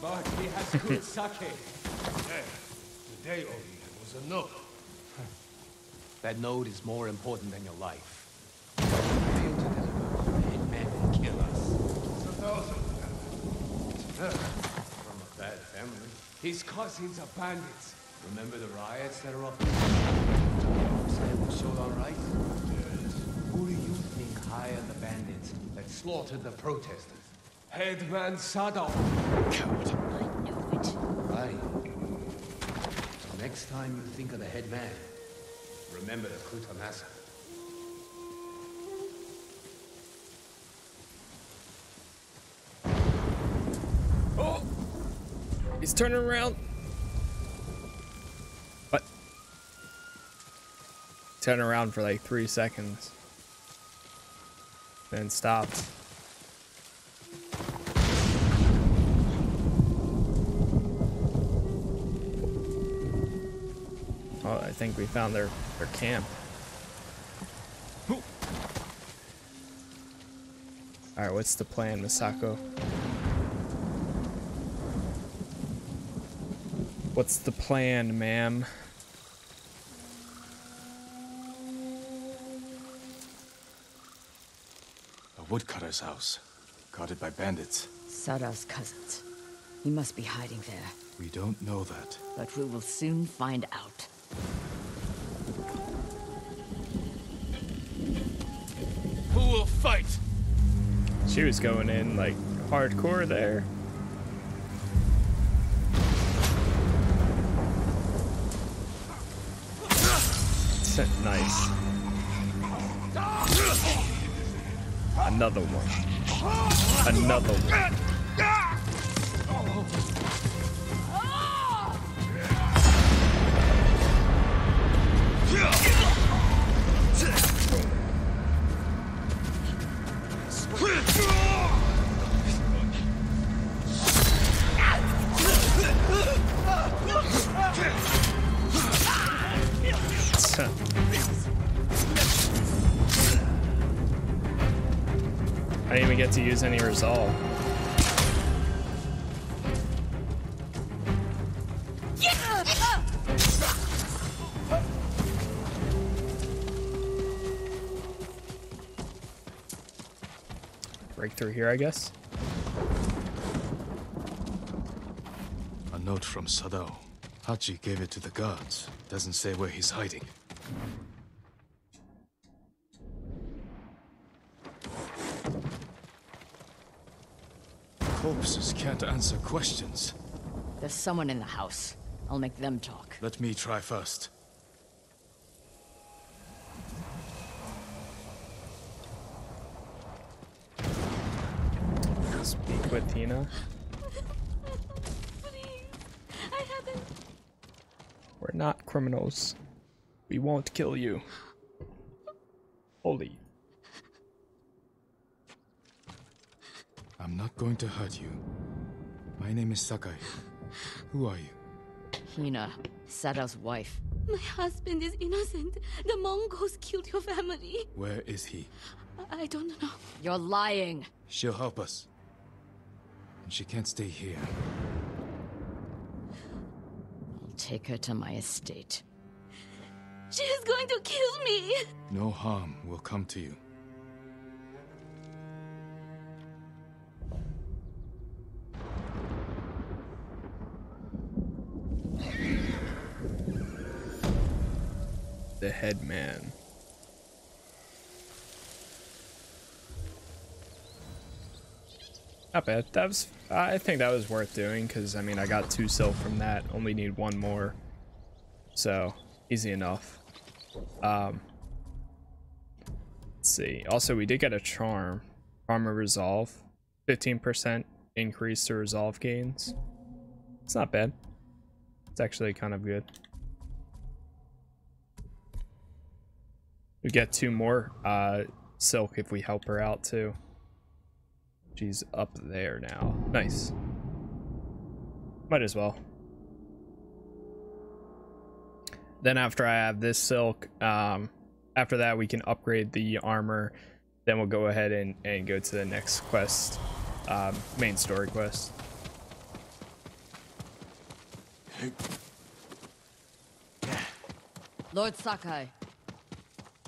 But he has good sake. Hey, today only there was a note. That note is more important than your life. Fail to deliver, the headman will kill us. It's a thousand. From a bad family. His cousins are bandits. Remember the riots that are up? Sam showed all right? Yes. Who do you think hired the bandits that slaughtered the protesters? Headman Sadao. I knew it. Right. So next time you think of the headman, remember the Kutamasa. Oh! He's turning around. What? Turn around for like three seconds. Then stopped. Think we found their, their camp. Alright, what's the plan, Masako? What's the plan, ma'am? A woodcutter's house. Guarded by bandits. Sadao's cousins. He must be hiding there, We don't know that. but we will soon find out. She was going in like hardcore there. nice. Another one. Another one. Here, I guess. A note from Sadao. Hachi gave it to the guards. Doesn't say where he's hiding. Corpses can't answer questions. There's someone in the house. I'll make them talk. Let me try first. Speak with I haven't. We're not criminals. We won't kill you. Holy. I'm not going to hurt you. My name is Sakai. Who are you? Hina, Sadao's wife. My husband is innocent. The Mongols killed your family. Where is he? I, I don't know. You're lying. She'll help us. And she can't stay here. I'll take her to my estate. She is going to kill me. No harm will come to you. The headman. Not bad. That was. I think that was worth doing because I mean I got two silk from that. Only need one more, so easy enough. Um. Let's see. Also, we did get a charm, armor resolve, fifteen percent increase to resolve gains. It's not bad. It's actually kind of good. We get two more uh, silk if we help her out too. She's up there now. Nice. Might as well. Then after I have this silk, um, after that we can upgrade the armor. Then we'll go ahead and, and go to the next quest, um, main story quest. Lord Sakai.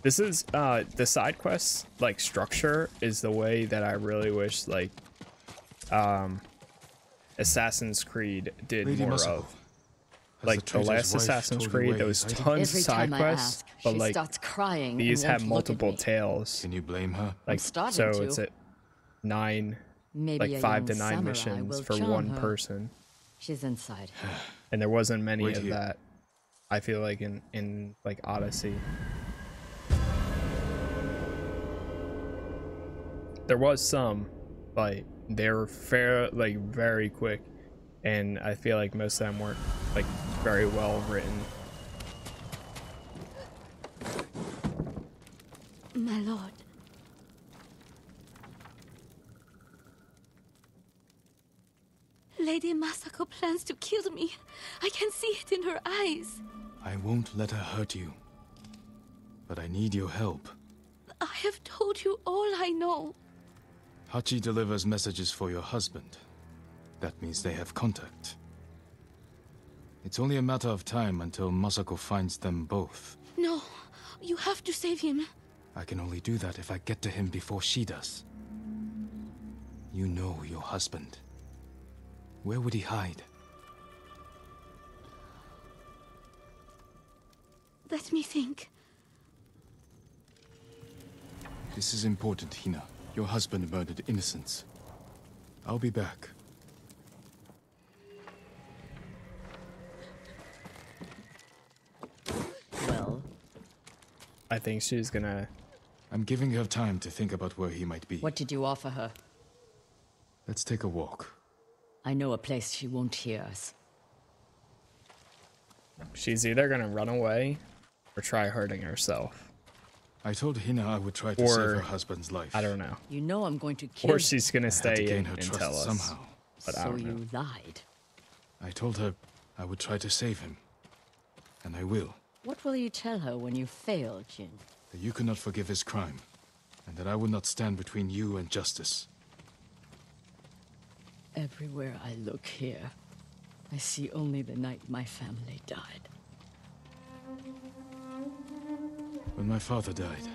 This is uh the side quests like structure is the way that I really wish like um Assassin's Creed did Lady more Masako, of. Like the the last Assassin's Creed, there was tons of side time I quests, ask, but she like starts crying. these have won't look at multiple me. tails. Can you blame her? Like starting so to. it's at nine Maybe like a five to young nine samurai missions will for charm one her. person. She's inside. And there wasn't many Wait of here. that. I feel like in in like Odyssey. There was some, but they were fair like very quick, and I feel like most of them weren't like very well written. My lord. Lady Masako plans to kill me. I can see it in her eyes. I won't let her hurt you. But I need your help. I have told you all I know. Hachi delivers messages for your husband. That means they have contact. It's only a matter of time until Masako finds them both. No, you have to save him. I can only do that if I get to him before she does. You know your husband. Where would he hide? Let me think. This is important, Hina. Your husband murdered innocents. I'll be back. Well, I think she's gonna. I'm giving her time to think about where he might be. what did you offer her? Let's take a walk. I know a place she won't hear us. She's either gonna run away, or try hurting herself. I told Hina I would try to Or- save her husband's life. I don't know. You know I'm going to kill Or she's gonna I had to stay gain and, her and trust tell us. somehow. But I so don't know. you lied. I told her I would try to save him. And I will. What will you tell her when you fail, Jin? That you cannot forgive his crime. and that I will not stand between you and justice. Everywhere I look here, I see only the night my family died. When my father died,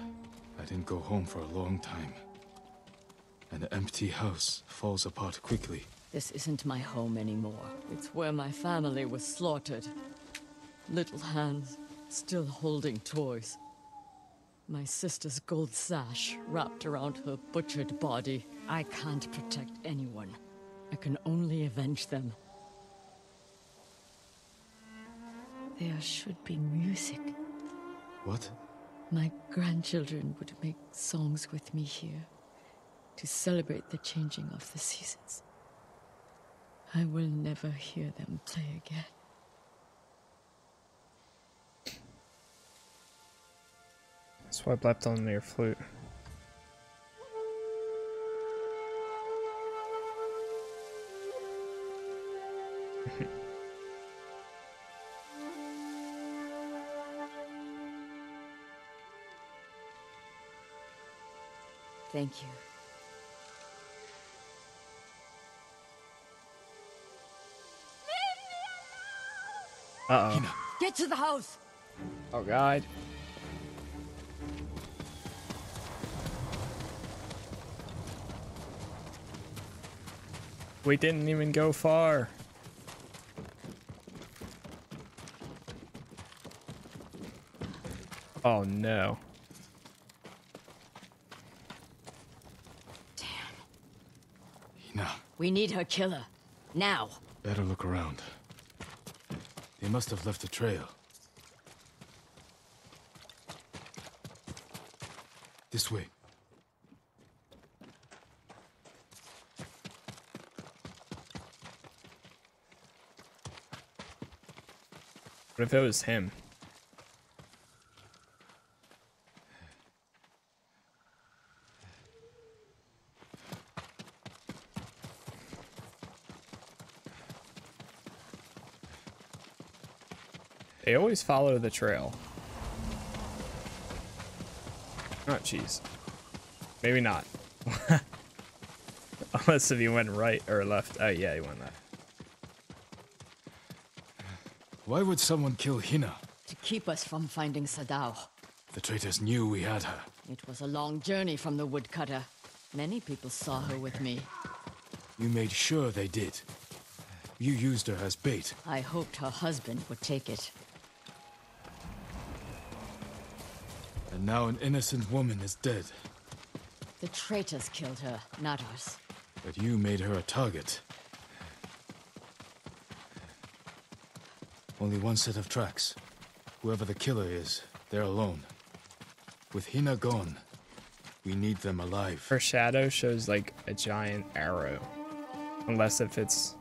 I didn't go home for a long time. An empty house falls apart quickly. This isn't my home anymore. It's where my family was slaughtered. Little hands, still holding toys. My sister's gold sash wrapped around her butchered body. I can't protect anyone. I can only avenge them. There should be music. What? My grandchildren would make songs with me here to celebrate the changing of the seasons. I will never hear them play again. Swipe left on your flute. Thank you. Uh oh. Get to the house! Oh god. We didn't even go far. Oh no. We need her killer. Now. better look around. They must have left a trail. This way. What if it was him? They always follow the trail. Oh, jeez. Maybe not. Unless if you went right or left. Oh, yeah, you went left. Why would someone kill Hina? To keep us from finding Sadao. The traitors knew we had her. It was a long journey from the woodcutter. Many people saw her with me. You made sure they did. You used her as bait. I hoped her husband would take it. And now an innocent woman is dead. The traitors killed her, not us. But you made her a target. Only one set of tracks. Whoever the killer is, they're alone. With Hina gone, we need them alive. Her shadow shows like a giant arrow. Unless if it's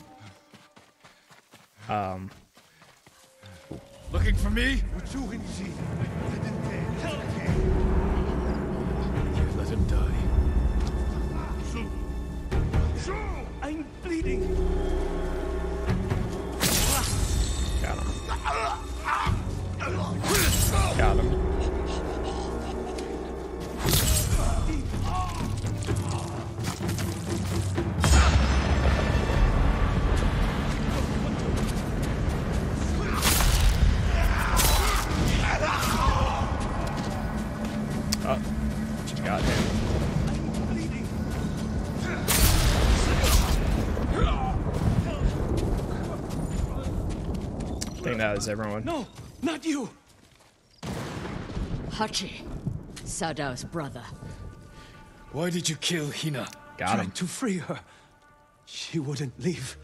um Looking for me? Think that is everyone. No, not you! Hachi, Sadao's brother. Why did you kill Hina? Got Trying him. to free her. She wouldn't leave.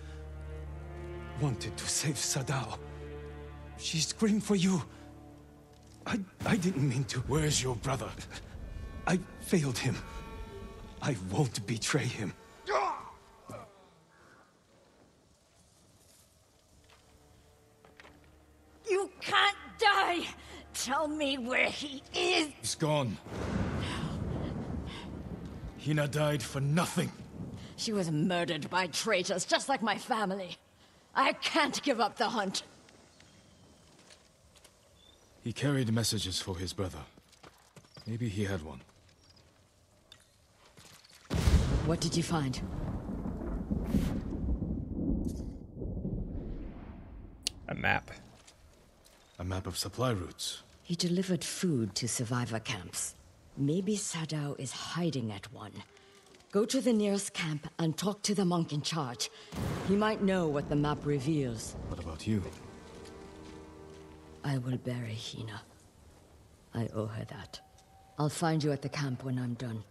Wanted to save Sadao. She screamed for you. I, I didn't mean to. Where's your brother? I failed him. I won't betray him. Ah! You can't die! Tell me where he is! He's gone. Hina died for nothing. She was murdered by traitors, just like my family. I can't give up the hunt. He carried messages for his brother. Maybe he had one. What did you find? A map. A map of supply routes. He delivered food to survivor camps. Maybe Sadao is hiding at one. Go to the nearest camp and talk to the monk in charge. He might know what the map reveals. What about you? I will bury Hina. I owe her that. I'll find you at the camp when I'm done.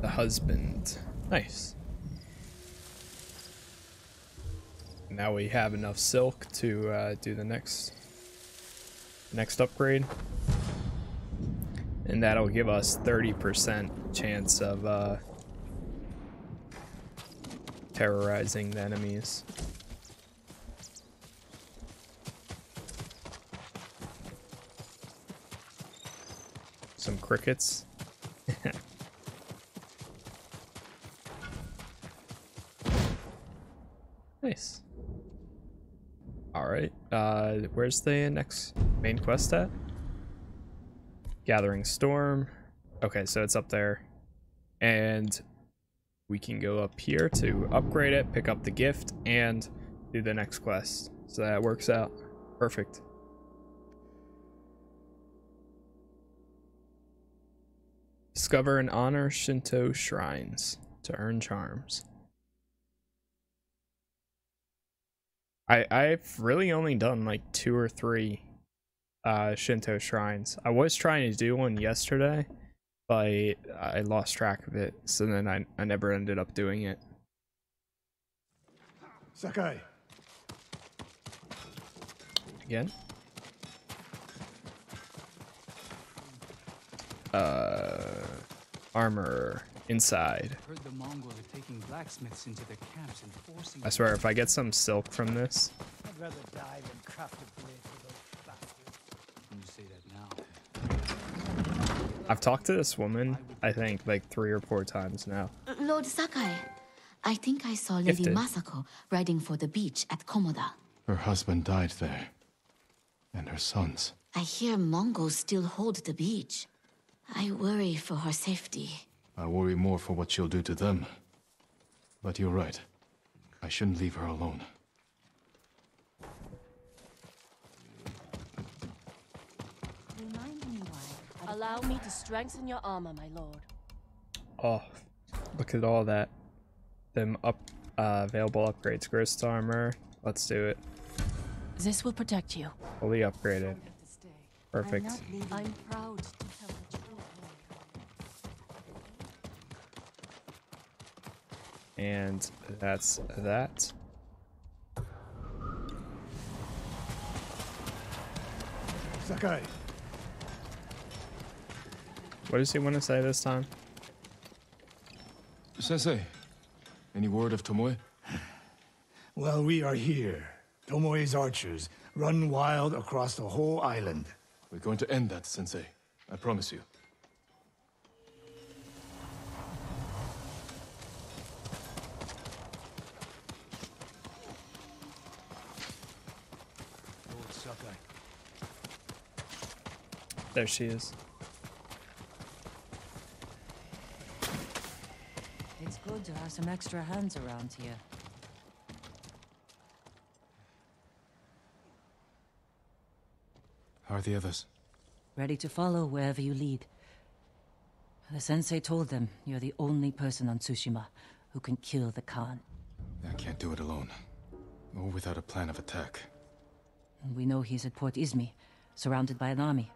The husband. Nice. Now we have enough silk to uh, do the next next upgrade. And that'll give us 30% chance of uh, terrorizing the enemies. Some crickets. nice. Alright, uh, where's the next main quest at? Gathering Storm. Okay, so it's up there. And we can go up here to upgrade it, pick up the gift, and do the next quest. So that works out. Perfect. Discover and honor Shinto shrines to earn charms. I I've really only done like two or three uh Shinto shrines. I was trying to do one yesterday, but I lost track of it, so then I I never ended up doing it. Sakai, Again? Uh armor inside. Heard the Mongol are taking blacksmiths into their camps and forcing I swear if I get some silk from this, I'd rather die than craft a blade for those bastards. You say that now. I've talked to this woman, I think, like three or four times now. Lord Sakai, I think I saw Lady Gifted. Masako riding for the beach at Komoda. Her husband died there. And her sons. I hear Mongols still hold the beach. I worry for her safety. I worry more for what she'll do to them. But you're right. I shouldn't leave her alone. Allow me to strengthen your armor, my lord. Oh, look at all that. Them up uh, available upgrades. Gross armor. Let's do it. This will protect you. Fully upgraded. Perfect. I'm proud to tell the truth. And that's that. Sakai, What does he want to say this time? Sensei, any word of Tomoe? Well, we are here. Tomoe's archers run wild across the whole island. We're going to end that, Sensei. I promise you. There she is. It's good to have some extra hands around here. How are the others? Ready to follow wherever you lead. The sensei told them you're the only person on Tsushima who can kill the Khan. I can't do it alone. Or without a plan of attack. And we know he's at Port Izumi, surrounded by an army.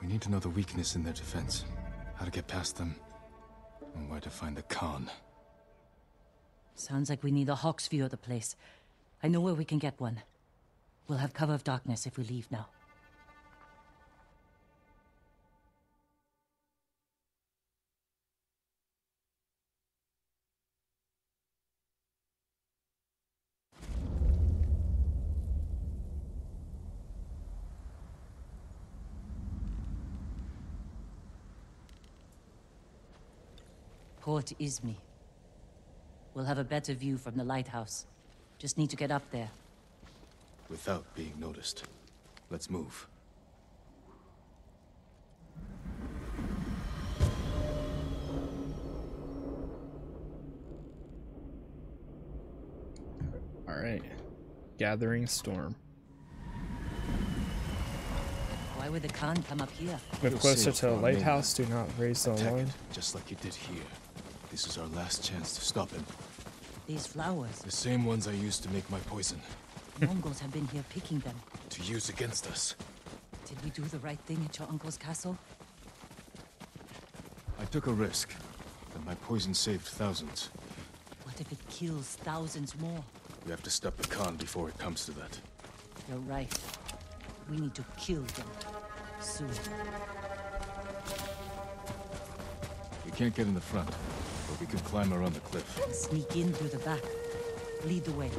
We need to know the weakness in their defense. How to get past them. And where to find the Khan. Sounds like we need a hawk's view of the place. I know where we can get one. We'll have cover of darkness if we leave now. Port Izumi. We'll have a better view from the lighthouse. Just need to get up there. Without being noticed. Let's move. Alright. Gathering Storm. Why would the Khan come up here? Move closer to a lighthouse. Do not raise the alarm. Just like you did here. This is our last chance to stop him. These flowers. The same ones I used to make my poison. Mongols have been here picking them. To use against us. Did we do the right thing at your uncle's castle? I took a risk, and my poison saved thousands. What if it kills thousands more? We have to stop the Khan before it comes to that. You're right. We need to kill them. Soon. You can't get in the front, but we can climb around the cliff. Sneak in through the back. Lead the way.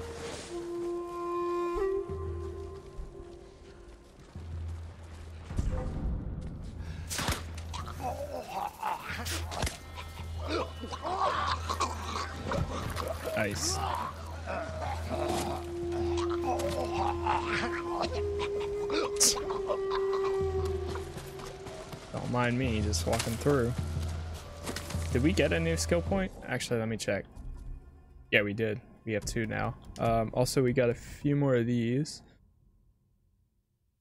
Nice. Don't mind me just walking through. Did we get a new skill point? Actually, let me check. Yeah, we did. We have two now. Um, also, we got a few more of these.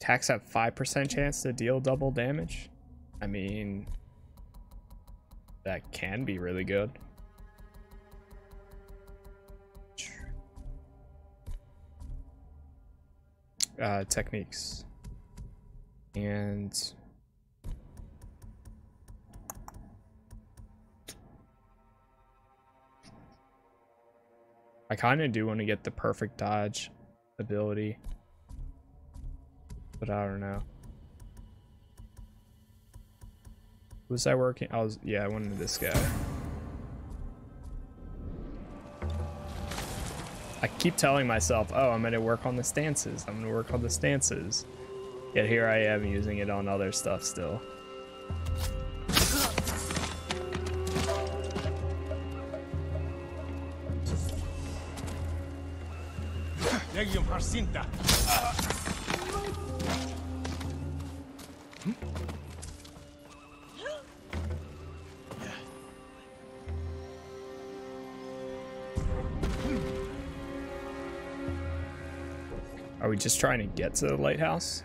Attacks have 5% chance to deal double damage. I mean, that can be really good. Uh, techniques. And I kind of do want to get the perfect dodge ability, but I don't know. Was I working? I was, yeah, I went wanted this guy. I keep telling myself, oh, I'm going to work on the stances. I'm going to work on the stances. Yet here I am using it on other stuff still. Are we just trying to get to the lighthouse?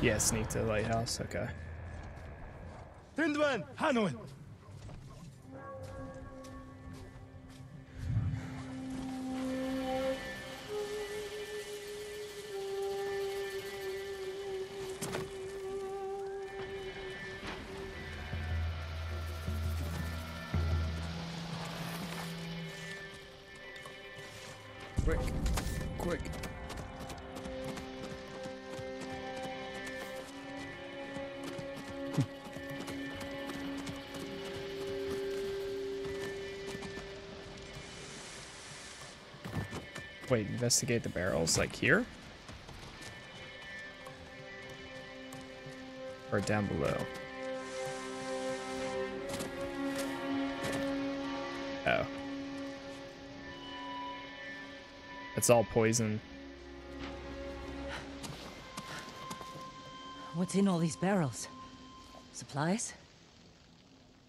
Yeah, sneak to the lighthouse. Okay. Tindwen, Hanwin. Investigate the barrels like here? Or down below? Oh. It's all poison. What's in all these barrels? Supplies?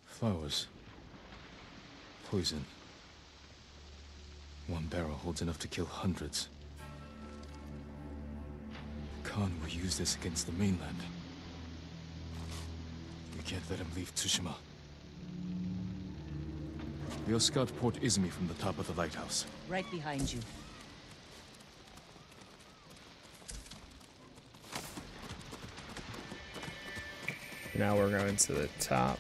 Flowers. Poison. One barrel holds enough to kill hundreds. Khan will use this against the mainland. We can't let him leave Tsushima. We'll scout Port Izumi from the top of the lighthouse. Right behind you. Now we're going to the top.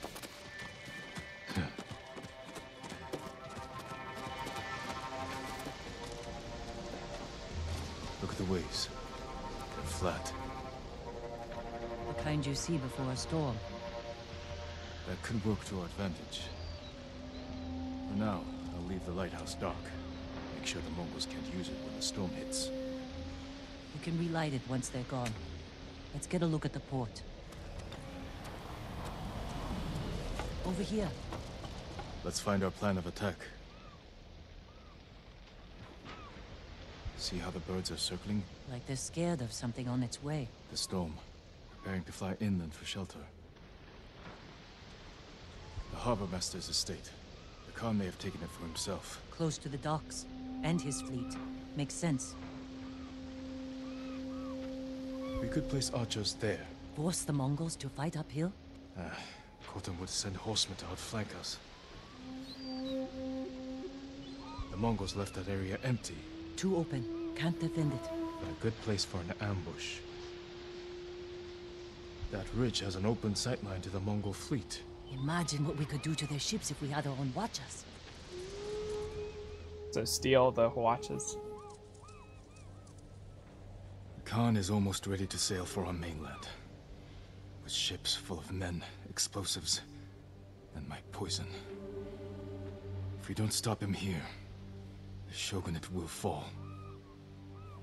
The kind you see before a storm. That could work to our advantage. For now, I'll leave the lighthouse dark. Make sure the Mongols can't use it when the storm hits. You can relight it once they're gone. Let's get a look at the port. Over here. Let's find our plan of attack. See how the birds are circling? Like they're scared of something on its way. The storm. Preparing to fly inland for shelter. The harbor master's estate. The Khan may have taken it for himself. Close to the docks. And his fleet. Makes sense. We could place archers there. Force the Mongols to fight uphill? Ah, Khotun would send horsemen to outflank us. The Mongols left that area empty, Too open. Can't defend it. but a good place for an ambush. That ridge has an open sightline to the Mongol fleet. Imagine what we could do to their ships if we had our own hwachas. So steal the hwachas. Khan is almost ready to sail for our mainland. With ships full of men, explosives, and my poison. If we don't stop him here, the shogunate will fall.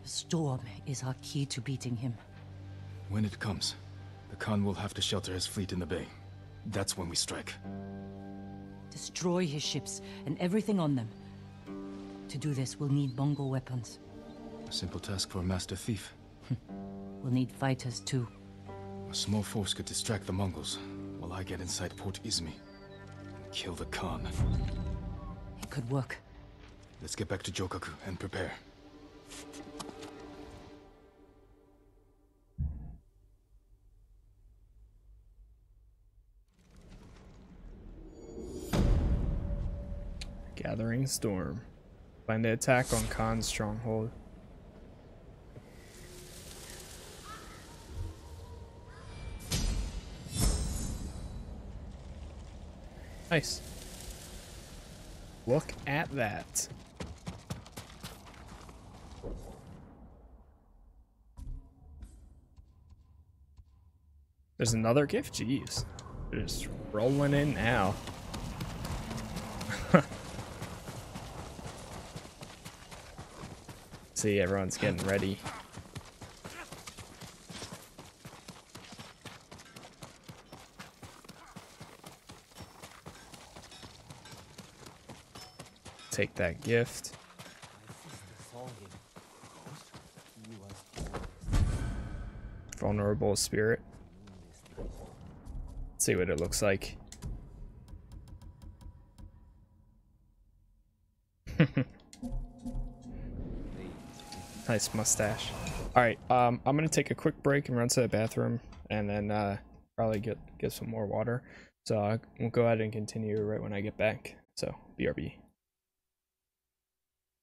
The storm is our key to beating him. When it comes, the Khan will have to shelter his fleet in the bay. That's when we strike. Destroy his ships and everything on them. To do this, we'll need Mongol weapons. A simple task for a master thief. We'll need fighters too. A small force could distract the Mongols, while I get inside Port Izumi. and Kill the Khan. It could work. Let's get back to Jogaku and prepare. Gathering storm. Plan to attack on Khan's stronghold. Nice. Look at that. There's another gift? Jeez. Just rolling in now. See, everyone's getting ready. Take that gift. Vulnerable spirit. Let's see what it looks like. Nice mustache. All right, um, I'm gonna take a quick break and run to the bathroom, and then uh, probably get get some more water. So uh, we'll go ahead and continue right when I get back. So BRB.